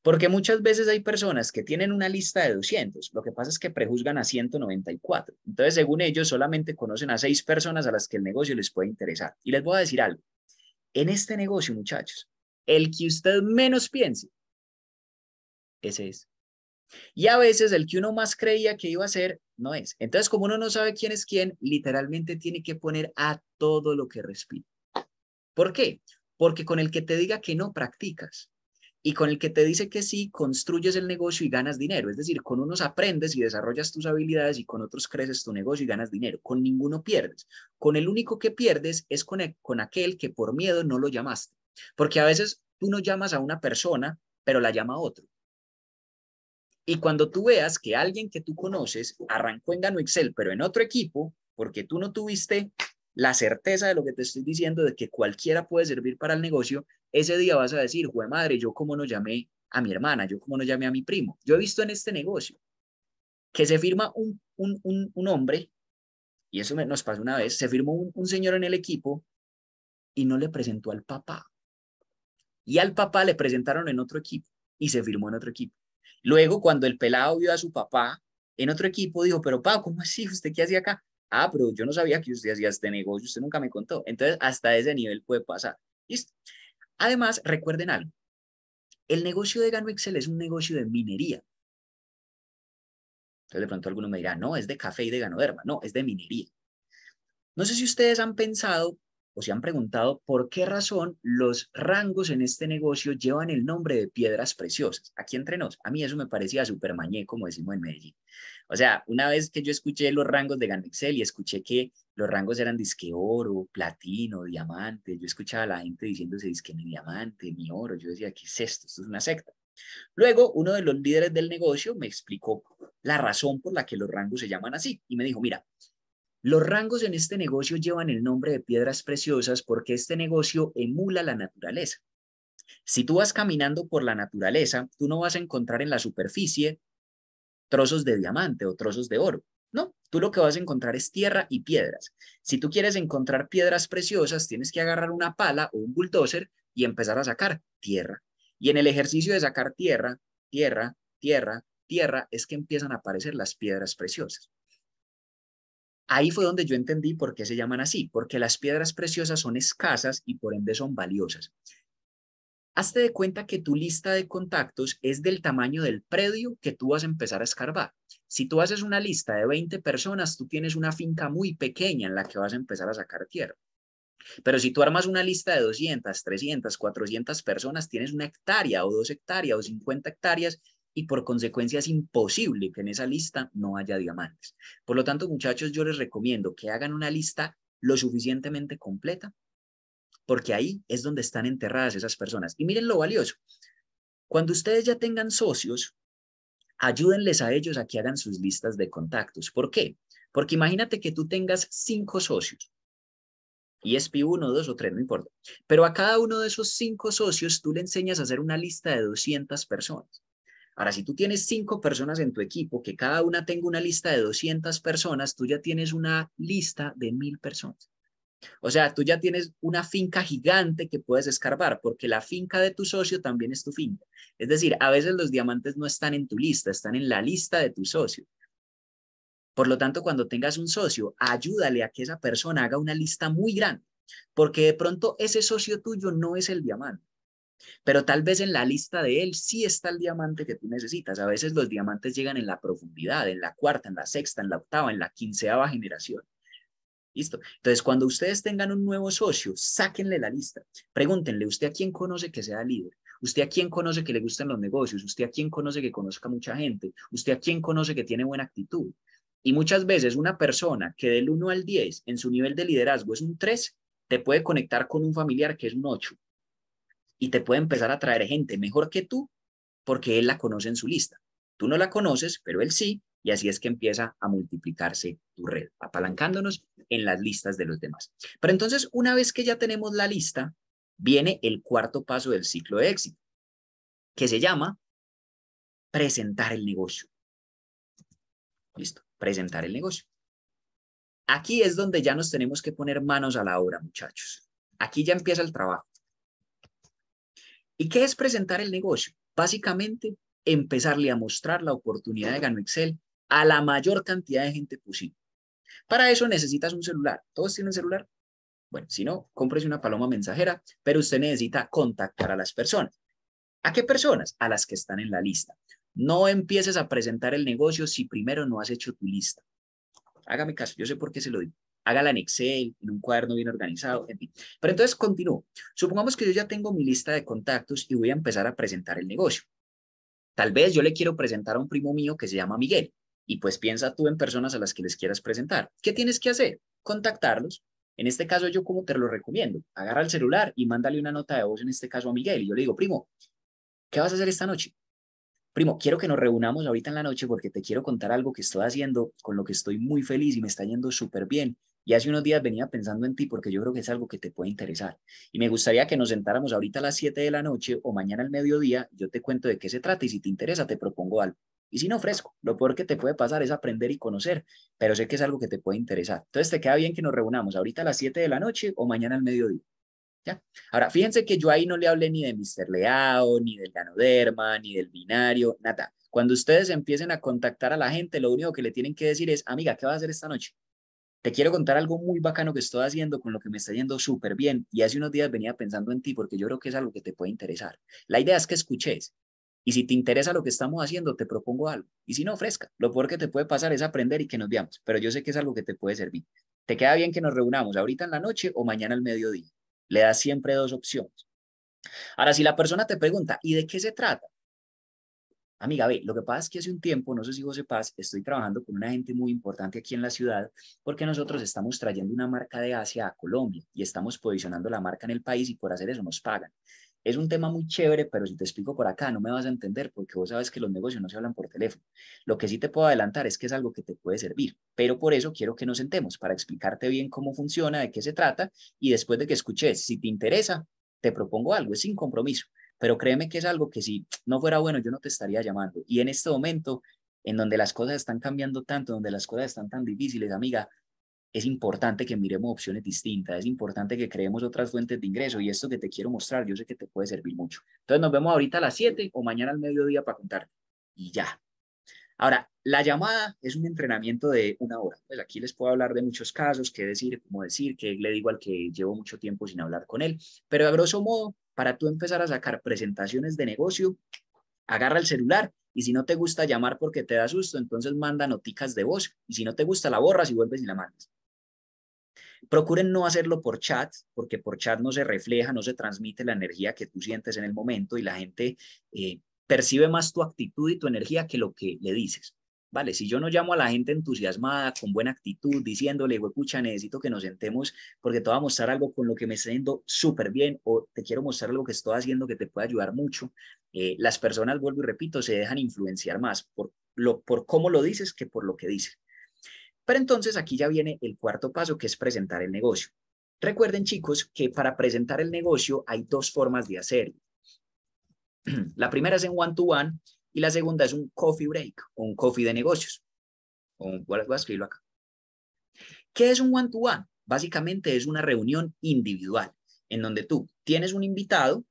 Porque muchas veces hay personas que tienen una lista de 200, lo que pasa es que prejuzgan a 194. Entonces, según ellos, solamente conocen a seis personas a las que el negocio les puede interesar. Y les voy a decir algo. En este negocio, muchachos, el que usted menos piense, ese es. Y a veces el que uno más creía que iba a ser, no es. Entonces, como uno no sabe quién es quién, literalmente tiene que poner a todo lo que respira. ¿Por qué? Porque con el que te diga que no practicas. Y con el que te dice que sí, construyes el negocio y ganas dinero. Es decir, con unos aprendes y desarrollas tus habilidades y con otros creces tu negocio y ganas dinero. Con ninguno pierdes. Con el único que pierdes es con, con aquel que por miedo no lo llamaste. Porque a veces tú no llamas a una persona, pero la llama a otro. Y cuando tú veas que alguien que tú conoces arrancó en Gano Excel, pero en otro equipo, porque tú no tuviste la certeza de lo que te estoy diciendo, de que cualquiera puede servir para el negocio, ese día vas a decir, jue madre, yo cómo no llamé a mi hermana, yo cómo no llamé a mi primo. Yo he visto en este negocio que se firma un, un, un, hombre, y eso nos pasó una vez, se firmó un señor en el equipo y no le presentó al papá. Y al papá le presentaron en otro equipo y se firmó en otro equipo. Luego, cuando el pelado vio a su papá en otro equipo, dijo, pero papá, ¿cómo así? ¿Usted qué hacía acá? Ah, pero yo no sabía que usted hacía este negocio, usted nunca me contó. Entonces, hasta ese nivel puede pasar. ¿Listo? Además, recuerden algo. El negocio de Gano Excel es un negocio de minería. Entonces, de pronto alguno me dirá, no, es de café y de ganoderma. No, es de minería. No sé si ustedes han pensado o se han preguntado por qué razón los rangos en este negocio llevan el nombre de piedras preciosas. Aquí entre nos, a mí eso me parecía súper mañé, como decimos en Medellín. O sea, una vez que yo escuché los rangos de Ganexel y escuché que los rangos eran disque oro, platino, diamante, yo escuchaba a la gente diciéndose disque mi diamante, mi oro, yo decía, ¿qué es esto? Esto es una secta. Luego, uno de los líderes del negocio me explicó la razón por la que los rangos se llaman así y me dijo, mira, los rangos en este negocio llevan el nombre de piedras preciosas porque este negocio emula la naturaleza. Si tú vas caminando por la naturaleza, tú no vas a encontrar en la superficie trozos de diamante o trozos de oro. No, tú lo que vas a encontrar es tierra y piedras. Si tú quieres encontrar piedras preciosas, tienes que agarrar una pala o un bulldozer y empezar a sacar tierra. Y en el ejercicio de sacar tierra, tierra, tierra, tierra, es que empiezan a aparecer las piedras preciosas. Ahí fue donde yo entendí por qué se llaman así, porque las piedras preciosas son escasas y por ende son valiosas. Hazte de cuenta que tu lista de contactos es del tamaño del predio que tú vas a empezar a escarbar. Si tú haces una lista de 20 personas, tú tienes una finca muy pequeña en la que vas a empezar a sacar tierra. Pero si tú armas una lista de 200, 300, 400 personas, tienes una hectárea o dos hectáreas o 50 hectáreas y por consecuencia es imposible que en esa lista no haya diamantes. Por lo tanto, muchachos, yo les recomiendo que hagan una lista lo suficientemente completa, porque ahí es donde están enterradas esas personas. Y miren lo valioso. Cuando ustedes ya tengan socios, ayúdenles a ellos a que hagan sus listas de contactos. ¿Por qué? Porque imagínate que tú tengas cinco socios. Y es uno, dos o tres, no importa. Pero a cada uno de esos cinco socios tú le enseñas a hacer una lista de 200 personas. Ahora, si tú tienes cinco personas en tu equipo, que cada una tenga una lista de 200 personas, tú ya tienes una lista de mil personas. O sea, tú ya tienes una finca gigante que puedes escarbar, porque la finca de tu socio también es tu finca. Es decir, a veces los diamantes no están en tu lista, están en la lista de tu socio. Por lo tanto, cuando tengas un socio, ayúdale a que esa persona haga una lista muy grande, porque de pronto ese socio tuyo no es el diamante Pero tal vez en la lista de él sí está el diamante que tú necesitas. A veces los diamantes llegan en la profundidad, en la cuarta, en la sexta, en la octava, en la quinceava generación. ¿Listo? Entonces, cuando ustedes tengan un nuevo socio, sáquenle la lista. Pregúntenle, ¿usted a quién conoce que sea líder? ¿Usted a quién conoce que le gustan los negocios? ¿Usted a quién conoce que conozca mucha gente? ¿Usted a quién conoce que tiene buena actitud? Y muchas veces una persona que del 1 al 10 en su nivel de liderazgo es un 3, te puede conectar con un familiar que es un 8 y te puede empezar a traer gente mejor que tú porque él la conoce en su lista. Tú no la conoces, pero él sí, y así es que empieza a multiplicarse tu red, apalancándonos en las listas de los demás. Pero entonces, una vez que ya tenemos la lista, viene el cuarto paso del ciclo de éxito, que se llama presentar el negocio. Listo, presentar el negocio. Aquí es donde ya nos tenemos que poner manos a la obra, muchachos. Aquí ya empieza el trabajo. ¿Y qué es presentar el negocio? Básicamente, empezarle a mostrar la oportunidad de Gano Excel a la mayor cantidad de gente posible. Para eso necesitas un celular. ¿Todos tienen celular? Bueno, si no, cómprese una paloma mensajera, pero usted necesita contactar a las personas. ¿A qué personas? A las que están en la lista. No empieces a presentar el negocio si primero no has hecho tu lista. Hágame caso, yo sé por qué se lo digo. Hágala en Excel, en un cuaderno bien organizado, en fin. Pero entonces continúo. Supongamos que yo ya tengo mi lista de contactos y voy a empezar a presentar el negocio. Tal vez yo le quiero presentar a un primo mío que se llama Miguel. Y pues piensa tú en personas a las que les quieras presentar. ¿Qué tienes que hacer? Contactarlos. En este caso, yo como te lo recomiendo, agarra el celular y mándale una nota de voz, en este caso a Miguel. Y yo le digo, primo, ¿qué vas a hacer esta noche? Primo, quiero que nos reunamos ahorita en la noche porque te quiero contar algo que estoy haciendo, con lo que estoy muy feliz y me está yendo súper bien. Y hace unos días venía pensando en ti porque yo creo que es algo que te puede interesar. Y me gustaría que nos sentáramos ahorita a las 7 de la noche o mañana al mediodía. Yo te cuento de qué se trata y si te interesa te propongo algo. Y si no, ofrezco. Lo peor que te puede pasar es aprender y conocer, pero sé que es algo que te puede interesar. Entonces, ¿te queda bien que nos reunamos ahorita a las 7 de la noche o mañana al mediodía? ¿Ya? Ahora, fíjense que yo ahí no le hablé ni de Mr. Leao, ni del ganoderma, ni del binario, nada. Cuando ustedes empiecen a contactar a la gente, lo único que le tienen que decir es, amiga, ¿qué vas a hacer esta noche? Te quiero contar algo muy bacano que estoy haciendo con lo que me está yendo súper bien. Y hace unos días venía pensando en ti porque yo creo que es algo que te puede interesar. La idea es que escuches, y si te interesa lo que estamos haciendo, te propongo algo. Y si no, ofrezca. Lo peor que te puede pasar es aprender y que nos veamos. Pero yo sé que es algo que te puede servir. ¿Te queda bien que nos reunamos ahorita en la noche o mañana al mediodía? Le das siempre dos opciones. Ahora, si la persona te pregunta, ¿y de qué se trata? Amiga, ve, lo que pasa es que hace un tiempo, no sé si vos sepas, estoy trabajando con una gente muy importante aquí en la ciudad porque nosotros estamos trayendo una marca de Asia a Colombia y estamos posicionando la marca en el país y por hacer eso nos pagan. Es un tema muy chévere, pero si te explico por acá no me vas a entender porque vos sabes que los negocios no se hablan por teléfono. Lo que sí te puedo adelantar es que es algo que te puede servir, pero por eso quiero que nos sentemos para explicarte bien cómo funciona, de qué se trata y después de que escuches, si te interesa, te propongo algo, es sin compromiso, pero créeme que es algo que si no fuera bueno yo no te estaría llamando. Y en este momento, en donde las cosas están cambiando tanto, donde las cosas están tan difíciles, amiga, es importante que miremos opciones distintas, es importante que creemos otras fuentes de ingreso y esto que te quiero mostrar, yo sé que te puede servir mucho. Entonces nos vemos ahorita a las 7 o mañana al mediodía para contarte. Y ya. Ahora, la llamada es un entrenamiento de una hora. Pues aquí les puedo hablar de muchos casos, qué decir, cómo decir, que le digo al que llevo mucho tiempo sin hablar con él, pero a grosso modo, para tú empezar a sacar presentaciones de negocio, agarra el celular y si no te gusta llamar porque te da susto, entonces manda noticas de voz y si no te gusta la borras y vuelves y la mandas. Procuren no hacerlo por chat, porque por chat no se refleja, no se transmite la energía que tú sientes en el momento y la gente eh, percibe más tu actitud y tu energía que lo que le dices. Vale, si yo no llamo a la gente entusiasmada, con buena actitud, diciéndole, escucha, necesito que nos sentemos porque te voy a mostrar algo con lo que me está yendo súper bien o te quiero mostrar algo que estoy haciendo que te puede ayudar mucho, eh, las personas, vuelvo y repito, se dejan influenciar más por, lo, por cómo lo dices que por lo que dices. Pero entonces aquí ya viene el cuarto paso, que es presentar el negocio. Recuerden, chicos, que para presentar el negocio hay dos formas de hacerlo. La primera es en one-to-one y la segunda es un coffee break o un coffee de negocios. voy a escribirlo acá. ¿Qué es un one-to-one? Básicamente es una reunión individual en donde tú tienes un invitado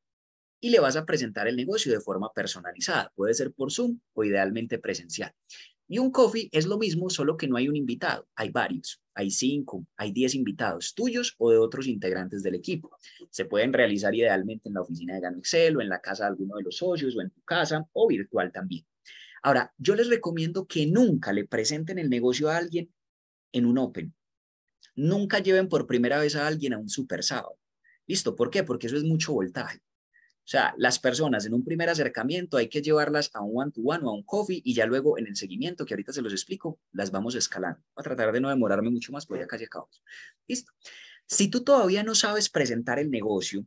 y le vas a presentar el negocio de forma personalizada. Puede ser por Zoom o idealmente presencial. Y un coffee es lo mismo, solo que no hay un invitado, hay varios. Hay cinco, hay diez invitados tuyos o de otros integrantes del equipo. Se pueden realizar idealmente en la oficina de Gano Excel o en la casa de alguno de los socios o en tu casa o virtual también. Ahora, yo les recomiendo que nunca le presenten el negocio a alguien en un Open. Nunca lleven por primera vez a alguien a un super sábado. ¿Listo? ¿Por qué? Porque eso es mucho voltaje. O sea, las personas en un primer acercamiento hay que llevarlas a un one-to-one o a un coffee y ya luego en el seguimiento, que ahorita se los explico, las vamos escalando. Voy a tratar de no demorarme mucho más, porque ya casi acabamos. Listo. Si tú todavía no sabes presentar el negocio,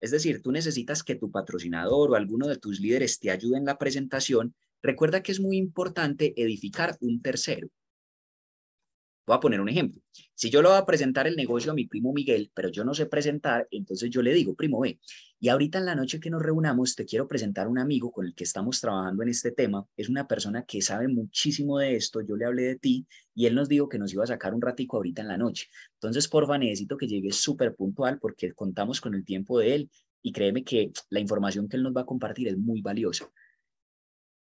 es decir, tú necesitas que tu patrocinador o alguno de tus líderes te ayude en la presentación, recuerda que es muy importante edificar un tercero. Voy a poner un ejemplo. Si yo le voy a presentar el negocio a mi primo Miguel, pero yo no sé presentar, entonces yo le digo, primo, ve, y ahorita en la noche que nos reunamos, te quiero presentar a un amigo con el que estamos trabajando en este tema. Es una persona que sabe muchísimo de esto. Yo le hablé de ti y él nos dijo que nos iba a sacar un ratico ahorita en la noche. Entonces, porfa, necesito que llegues súper puntual porque contamos con el tiempo de él y créeme que la información que él nos va a compartir es muy valiosa.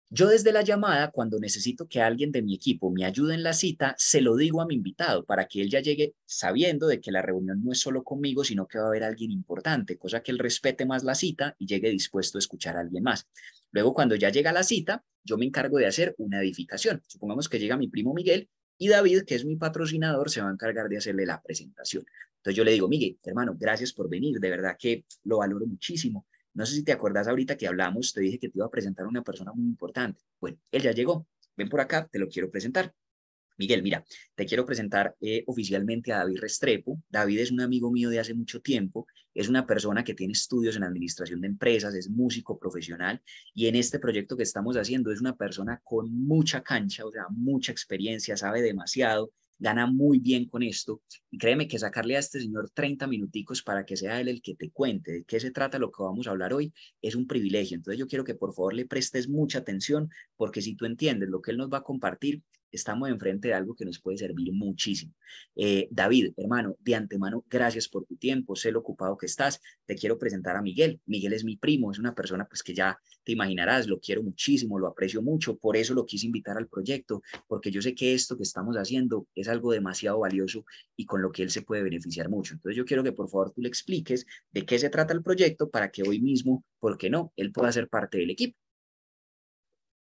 Yo desde la llamada, cuando necesito que alguien de mi equipo me ayude en la cita, se lo digo a mi invitado para que él ya llegue sabiendo de que la reunión no es solo conmigo, sino que va a haber alguien importante, cosa que él respete más la cita y llegue dispuesto a escuchar a alguien más. Luego, cuando ya llega la cita, yo me encargo de hacer una edificación. Supongamos que llega mi primo Miguel y David, que es mi patrocinador, se va a encargar de hacerle la presentación. Entonces yo le digo, Miguel, hermano, gracias por venir, de verdad que lo valoro muchísimo. No sé si te acuerdas ahorita que hablamos, te dije que te iba a presentar una persona muy importante. Bueno, él ya llegó. Ven por acá, te lo quiero presentar. Miguel, mira, te quiero presentar eh, oficialmente a David Restrepo. David es un amigo mío de hace mucho tiempo, es una persona que tiene estudios en administración de empresas, es músico profesional y en este proyecto que estamos haciendo es una persona con mucha cancha, o sea, mucha experiencia, sabe demasiado, gana muy bien con esto y créeme que sacarle a este señor 30 minuticos para que sea él el que te cuente de qué se trata lo que vamos a hablar hoy es un privilegio. Entonces yo quiero que por favor le prestes mucha atención porque si tú entiendes lo que él nos va a compartir, estamos enfrente de algo que nos puede servir muchísimo. Eh, David, hermano, de antemano, gracias por tu tiempo, sé lo ocupado que estás. Te quiero presentar a Miguel. Miguel es mi primo, es una persona pues que ya te imaginarás, lo quiero muchísimo, lo aprecio mucho, por eso lo quise invitar al proyecto, porque yo sé que esto que estamos haciendo es algo demasiado valioso y con lo que él se puede beneficiar mucho. Entonces yo quiero que por favor tú le expliques de qué se trata el proyecto para que hoy mismo, ¿por qué no?, él pueda ser parte del equipo.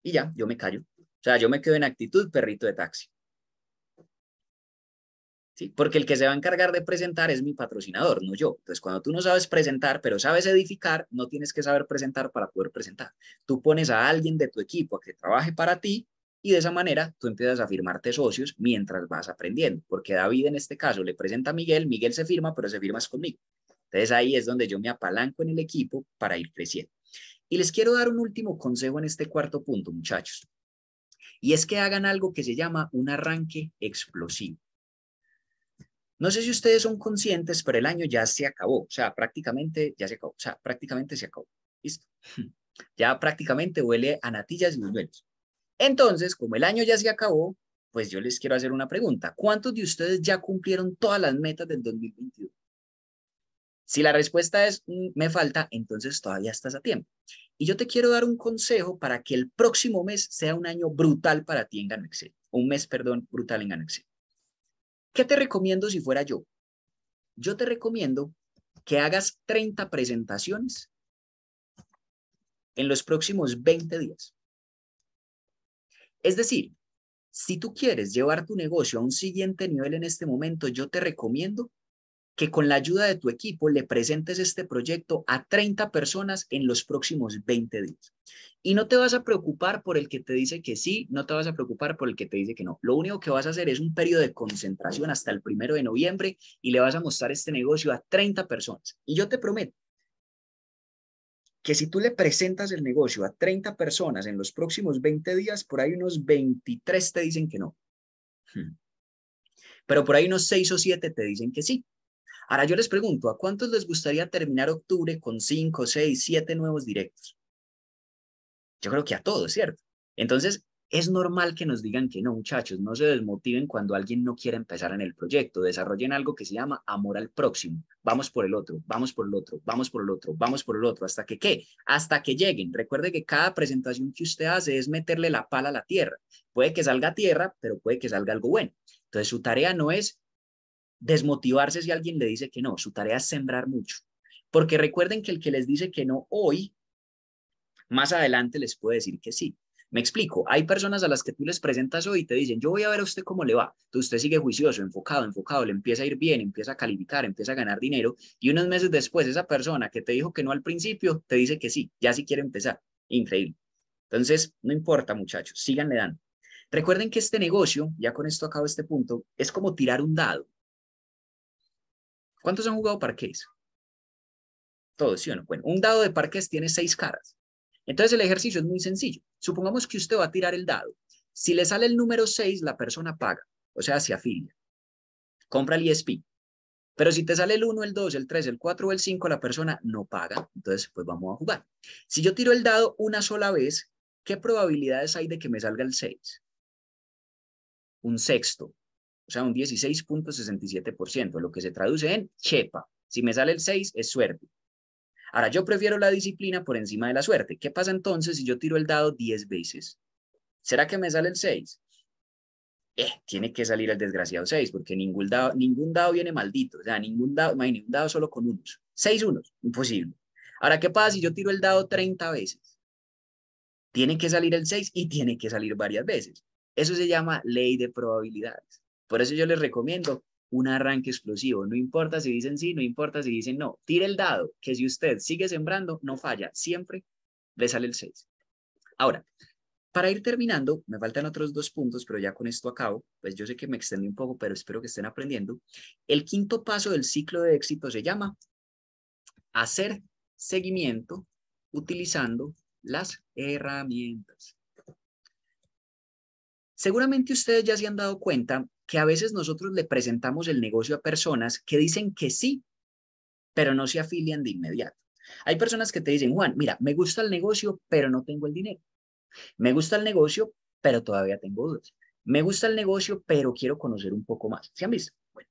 Y ya, yo me callo. Sea, yo me quedo en actitud perrito de taxi. ¿Sí? Porque el que se va a encargar de presentar es mi patrocinador, no yo. Entonces, cuando tú no sabes presentar, pero sabes edificar, no tienes que saber presentar para poder presentar. Tú pones a alguien de tu equipo a que trabaje para ti y de esa manera tú empiezas a firmarte socios mientras vas aprendiendo. Porque David en este caso le presenta a Miguel, Miguel se firma, pero se firma conmigo. Entonces ahí es donde yo me apalanco en el equipo para ir creciendo. Y les quiero dar un último consejo en este cuarto punto, muchachos y es que hagan algo que se llama un arranque explosivo. No sé si ustedes son conscientes, pero el año ya se acabó, o sea, prácticamente ya se acabó, o sea, prácticamente se acabó. Listo. Ya prácticamente huele a natillas y buñuelos. Entonces, como el año ya se acabó, pues yo les quiero hacer una pregunta. ¿Cuántos de ustedes ya cumplieron todas las metas del 2022? Si la respuesta es mm, me falta, entonces todavía estás a tiempo. Y yo te quiero dar un consejo para que el próximo mes sea un año brutal para ti en Ganoexcel. Un mes, perdón, brutal en Ganoexcel. ¿Qué te recomiendo si fuera yo? Yo te recomiendo que hagas 30 presentaciones en los próximos 20 días. Es decir, si tú quieres llevar tu negocio a un siguiente nivel en este momento, yo te recomiendo que con la ayuda de tu equipo le presentes este proyecto a 30 personas en los próximos 20 días. Y no te vas a preocupar por el que te dice que sí, no te vas a preocupar por el que te dice que no. Lo único que vas a hacer es un periodo de concentración hasta el primero de noviembre y le vas a mostrar este negocio a 30 personas. Y yo te prometo que si tú le presentas el negocio a 30 personas en los próximos 20 días, por ahí unos 23 te dicen que no. Hmm. Pero por ahí unos 6 o 7 te dicen que sí. Ahora yo les pregunto, ¿a cuántos les gustaría terminar octubre con cinco, seis, siete nuevos directos? Yo creo que a todos, ¿cierto? Entonces, es normal que nos digan que no, muchachos, no se desmotiven cuando alguien no quiere empezar en el proyecto. Desarrollen algo que se llama amor al próximo. Vamos por el otro, vamos por el otro, vamos por el otro, vamos por el otro, hasta que qué, hasta que lleguen. Recuerde que cada presentación que usted hace es meterle la pala a la tierra. Puede que salga tierra, pero puede que salga algo bueno. Entonces, su tarea no es desmotivarse si alguien le dice que no, su tarea es sembrar mucho. Porque recuerden que el que les dice que no hoy, más adelante les puede decir que sí. Me explico, hay personas a las que tú les presentas hoy y te dicen, yo voy a ver a usted cómo le va. Entonces usted sigue juicioso, enfocado, enfocado, le empieza a ir bien, empieza a calificar, empieza a ganar dinero y unos meses después esa persona que te dijo que no al principio te dice que sí, ya sí quiere empezar. Increíble. Entonces, no importa muchachos, síganle dando. Recuerden que este negocio, ya con esto acabo este punto, es como tirar un dado. ¿Cuántos han jugado parques? Todos, ¿sí o no? Bueno, un dado de parques tiene seis caras. Entonces el ejercicio es muy sencillo. Supongamos que usted va a tirar el dado. Si le sale el número 6, la persona paga, o sea, se afilia. Compra el ESP. Pero si te sale el 1, el 2, el 3, el 4 o el 5, la persona no paga. Entonces, pues vamos a jugar. Si yo tiro el dado una sola vez, ¿qué probabilidades hay de que me salga el 6? Un sexto, o sea, un 16.67%, lo que se traduce en chepa. Si me sale el 6, es suerte. Ahora, yo prefiero la disciplina por encima de la suerte. ¿Qué pasa entonces si yo tiro el dado 10 veces? ¿Será que me sale el 6? Eh, tiene que salir el desgraciado 6, porque ningún dado, ningún dado viene maldito. O sea, ningún dado, imagínate, un dado solo con unos. 6 unos, imposible. Ahora, ¿qué pasa si yo tiro el dado 30 veces? Tiene que salir el 6 y tiene que salir varias veces. Eso se llama ley de probabilidades. Por eso yo les recomiendo un arranque explosivo. No importa si dicen sí, no importa si dicen no. Tire el dado, que si usted sigue sembrando, no falla. Siempre le sale el 6. Ahora, para ir terminando, me faltan otros dos puntos, pero ya con esto acabo. Pues yo sé que me extendí un poco, pero espero que estén aprendiendo. El quinto paso del ciclo de éxito se llama hacer seguimiento utilizando las herramientas. Seguramente ustedes ya se han dado cuenta que a veces nosotros le presentamos el negocio a personas que dicen que sí, pero no se afilian de inmediato. Hay personas que te dicen, Juan, mira, me gusta el negocio, pero no tengo el dinero. Me gusta el negocio, pero todavía tengo dudas. Me gusta el negocio, pero quiero conocer un poco más. ¿Se han visto? Bueno,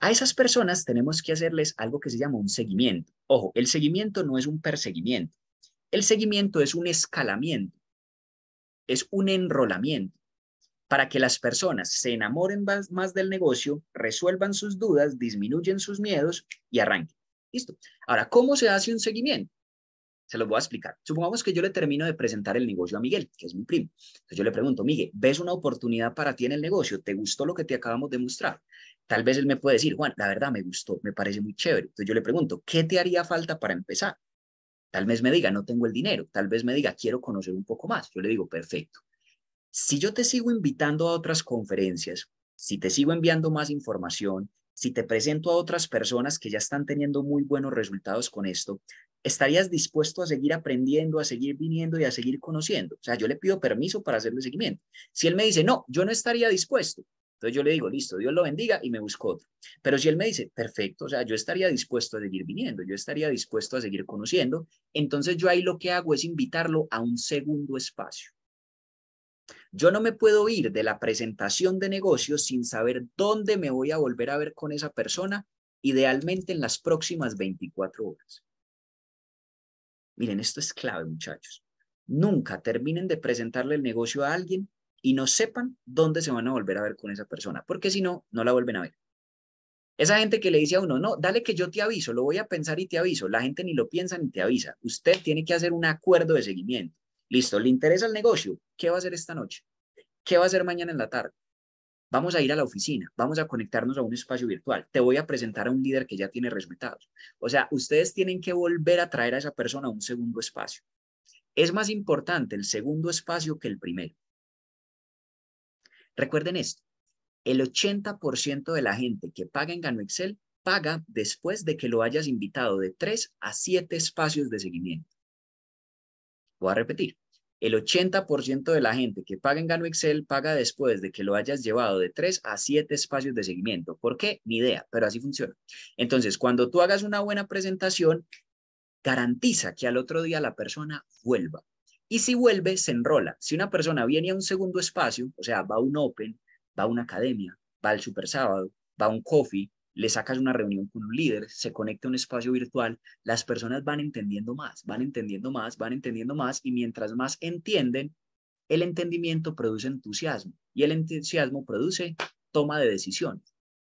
a esas personas tenemos que hacerles algo que se llama un seguimiento. Ojo, el seguimiento no es un perseguimiento. El seguimiento es un escalamiento, es un enrolamiento para que las personas se enamoren más, del negocio, resuelvan sus dudas, disminuyen sus miedos y arranquen. Listo. Ahora, ¿cómo se hace un seguimiento? Se los voy a explicar. Supongamos que yo le termino de presentar el negocio a Miguel, que es mi primo. Entonces yo le pregunto, Miguel, ¿ves una oportunidad para ti en el negocio? ¿Te gustó lo que te acabamos de mostrar? Tal vez él me puede decir, Juan, la verdad me gustó, me parece muy chévere. Entonces yo le pregunto, ¿qué te haría falta para empezar? Tal vez me diga, no tengo el dinero. Tal vez me diga, quiero conocer un poco más. Yo le digo, perfecto. Si yo te sigo invitando a otras conferencias, si te sigo enviando más información, si te presento a otras personas que ya están teniendo muy buenos resultados con esto, ¿estarías dispuesto a seguir aprendiendo, a seguir viniendo y a seguir conociendo? O sea, yo le pido permiso para hacerle seguimiento. Si él me dice, no, yo no estaría dispuesto, entonces yo le digo, listo, Dios lo bendiga y me busco otro. Pero si él me dice, perfecto, o sea, yo estaría dispuesto a seguir viniendo, yo estaría dispuesto a seguir conociendo, entonces yo ahí lo que hago es invitarlo a un segundo espacio. Yo no me puedo ir de la presentación de negocios sin saber dónde me voy a volver a ver con esa persona, idealmente en las próximas 24 horas. Miren, esto es clave, muchachos. Nunca terminen de presentarle el negocio a alguien y no sepan dónde se van a volver a ver con esa persona, porque si no, no la vuelven a ver. Esa gente que le dice a uno, no, dale que yo te aviso, lo voy a pensar y te aviso. La gente ni lo piensa ni te avisa. Usted tiene que hacer un acuerdo de seguimiento. Listo, ¿le interesa el negocio? ¿Qué va a hacer esta noche? ¿Qué va a hacer mañana en la tarde? Vamos a ir a la oficina, vamos a conectarnos a un espacio virtual. Te voy a presentar a un líder que ya tiene resultados. O sea, ustedes tienen que volver a traer a esa persona a un segundo espacio. Es más importante el segundo espacio que el primero. Recuerden esto, el 80% de la gente que paga en Gano Excel paga después de que lo hayas invitado de 3 a 7 espacios de seguimiento. Voy a repetir. El 80% de la gente que paga en Gano Excel paga después de que lo hayas llevado de 3 a 7 espacios de seguimiento. ¿Por qué? Ni idea, pero así funciona. Entonces, cuando tú hagas una buena presentación, garantiza que al otro día la persona vuelva. Y si vuelve, se enrola. Si una persona viene a un segundo espacio, o sea, va a un Open, va a una academia, va al Super Sábado, va a un coffee, le sacas una reunión con un líder, se conecta a un espacio virtual, las personas van entendiendo más, van entendiendo más, van entendiendo más y mientras más entienden, El entendimiento produce entusiasmo y el entusiasmo produce toma de decisiones.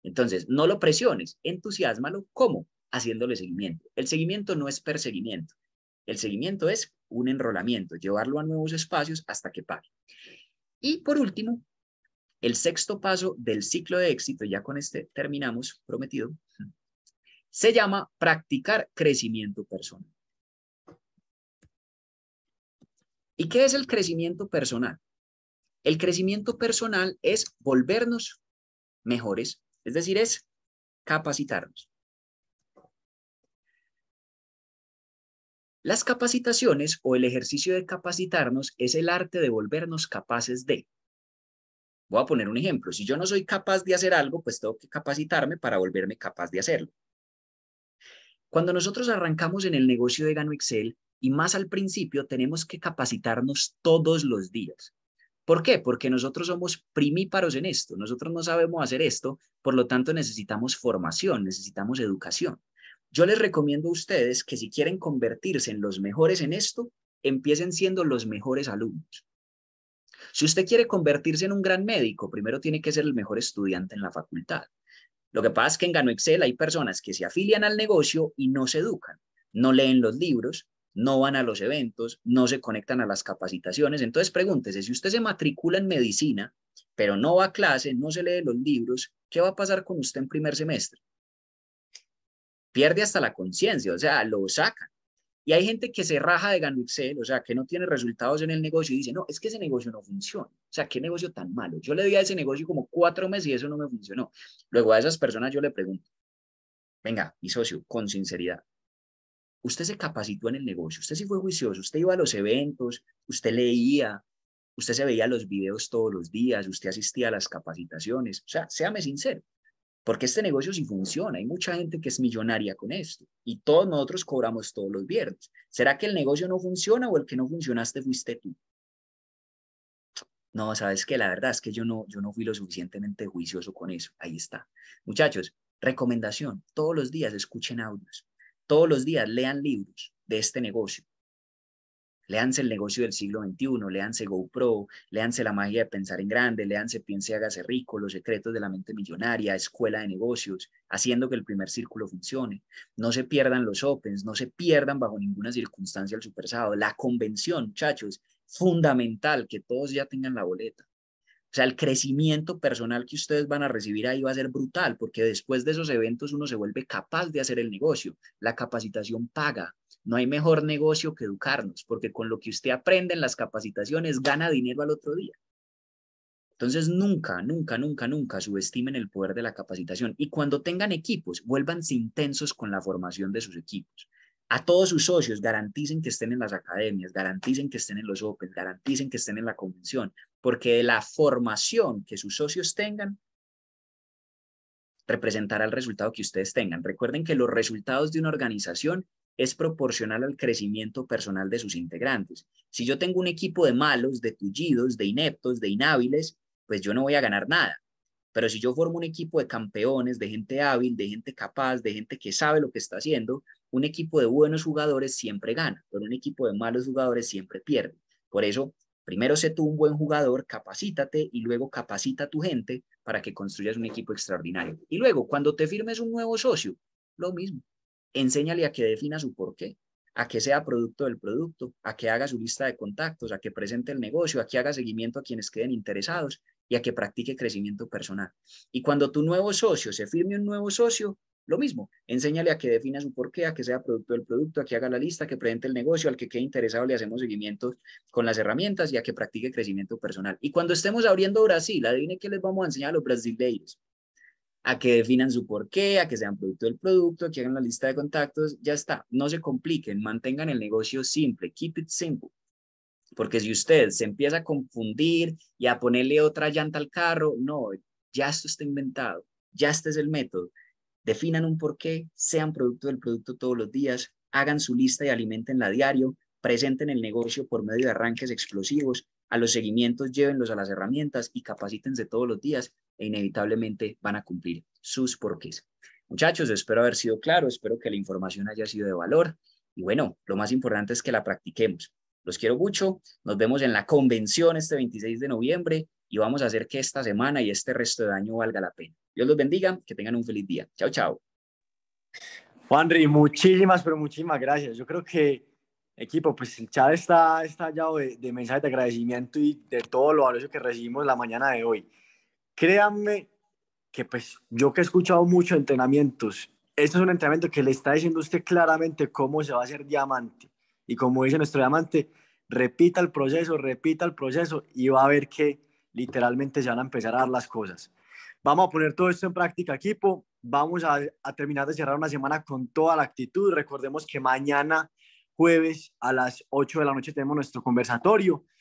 Entonces, no lo presiones, entusiasmalo. ¿Cómo? Haciéndole seguimiento. El seguimiento no es perseguimiento. El seguimiento es un enrolamiento, llevarlo a nuevos espacios hasta que pague. Y por último, el sexto paso del ciclo de éxito, ya con este terminamos, prometido, se llama practicar crecimiento personal. ¿Y qué es el crecimiento personal? El crecimiento personal es volvernos mejores, es decir, es capacitarnos. Las capacitaciones o el ejercicio de capacitarnos es el arte de volvernos capaces de. Voy a poner un ejemplo. Si yo no soy capaz de hacer algo, pues tengo que capacitarme para volverme capaz de hacerlo. Cuando nosotros arrancamos en el negocio de Gano Excel, y más al principio, tenemos que capacitarnos todos los días. ¿Por qué? Porque nosotros somos primíparos en esto, nosotros no sabemos hacer esto, por lo tanto necesitamos formación, necesitamos educación. Yo les recomiendo a ustedes que si quieren convertirse en los mejores en esto, empiecen siendo los mejores alumnos. Si usted quiere convertirse en un gran médico, primero tiene que ser el mejor estudiante en la facultad. Lo que pasa es que en Gano Excel hay personas que se afilian al negocio y no se educan, no leen los libros, no van a los eventos, no se conectan a las capacitaciones. Entonces pregúntese, si usted se matricula en medicina, pero no va a clase, no se lee los libros, ¿qué va a pasar con usted en primer semestre? Pierde hasta la conciencia, o sea, lo sacan. Y hay gente que se raja de Gano Excel, o sea, que no tiene resultados en el negocio y dice, no, es que ese negocio no funciona. O sea, qué negocio tan malo. Yo le di a ese negocio como cuatro meses y eso no me funcionó. Luego a esas personas yo le pregunto, venga, mi socio, con sinceridad, usted se capacitó en el negocio, usted sí fue juicioso, usted iba a los eventos, usted leía, usted se veía los videos todos los días, usted asistía a las capacitaciones, o sea, séame sincero, porque este negocio sí funciona, hay mucha gente que es millonaria con esto y todos nosotros cobramos todos los viernes. ¿Será que el negocio no funciona o el que no funcionaste fuiste tú? No, sabes que la verdad es que yo no, yo no fui lo suficientemente juicioso con eso. Ahí está. Muchachos, recomendación, todos los días escuchen audios. Todos los días lean libros de este negocio. Leanse el negocio del siglo XXI, leanse GoPro, leanse la magia de pensar en grande, leanse Piense hágase rico, los secretos de la mente millonaria, escuela de negocios, haciendo que el primer círculo funcione. No se pierdan los Opens, no se pierdan bajo ninguna circunstancia el Super Sábado. La convención, muchachos, fundamental que todos ya tengan la boleta. O sea, el crecimiento personal que ustedes van a recibir ahí va a ser brutal, porque después de esos eventos uno se vuelve capaz de hacer el negocio. La capacitación paga. No hay mejor negocio que educarnos, porque con lo que usted aprende en las capacitaciones gana dinero al otro día. Entonces, nunca, nunca, nunca, nunca subestimen el poder de la capacitación. Y cuando tengan equipos, vuélvanse intensos con la formación de sus equipos a todos sus socios, garanticen que estén en las academias, garanticen que estén en los Open, garanticen que estén en la convención, porque la formación que sus socios tengan representará el resultado que ustedes tengan. Recuerden que los resultados de una organización es proporcional al crecimiento personal de sus integrantes. Si yo tengo un equipo de malos, de tullidos, de ineptos, de inhábiles, pues yo no voy a ganar nada. Pero si yo formo un equipo de campeones, de gente hábil, de gente capaz, de gente que sabe lo que está haciendo, un equipo de buenos jugadores siempre gana, pero un equipo de malos jugadores siempre pierde. Por eso, primero sé tú un buen jugador, capacítate y luego capacita a tu gente para que construyas un equipo extraordinario. Y luego, cuando te firmes un nuevo socio, lo mismo. Enséñale a que defina su porqué, a que sea producto del producto, a que haga su lista de contactos, a que presente el negocio, a que haga seguimiento a quienes queden interesados y a que practique crecimiento personal. Y cuando tu nuevo socio se firme un nuevo socio, lo mismo, enséñale a que defina su porqué, a que sea producto del producto, a que haga la lista, que presente el negocio, al que quede interesado le hacemos seguimiento con las herramientas y a que practique crecimiento personal. Y cuando estemos abriendo Brasil, adivine qué les vamos a enseñar a los brasileiros. A que definan su porqué, a que sean producto del producto, a que hagan la lista de contactos, ya está. No se compliquen, mantengan el negocio simple, keep it simple. Porque si usted se empieza a confundir y a ponerle otra llanta al carro, no, ya esto está inventado, ya este es el método definan un porqué, sean producto del producto todos los días, hagan su lista y alimenten a diario, presenten el negocio por medio de arranques explosivos, a los seguimientos llévenlos a las herramientas y capacítense todos los días e inevitablemente van a cumplir sus porqués. Muchachos, espero haber sido claro, espero que la información haya sido de valor y bueno, lo más importante es que la practiquemos. Los quiero mucho. Nos vemos en la convención este 26 de noviembre y vamos a hacer que esta semana y este resto de año valga la pena. Dios los bendiga, que tengan un feliz día. Chao, chao. Juanri, muchísimas, pero muchísimas gracias. Yo creo que, equipo, pues el chat está estallado de, de mensajes de agradecimiento y de todo lo valioso que recibimos la mañana de hoy. Créanme que pues yo que he escuchado muchos entrenamientos, esto es un entrenamiento que le está diciendo usted claramente cómo se va a hacer diamante. Y como dice nuestro diamante, repita el proceso, repita el proceso y va a ver que literalmente se van a empezar a dar las cosas. Vamos a poner todo esto en práctica, equipo. Vamos a, terminar de cerrar una semana con toda la actitud. Recordemos que mañana, jueves, a las 8 de la noche, tenemos nuestro conversatorio.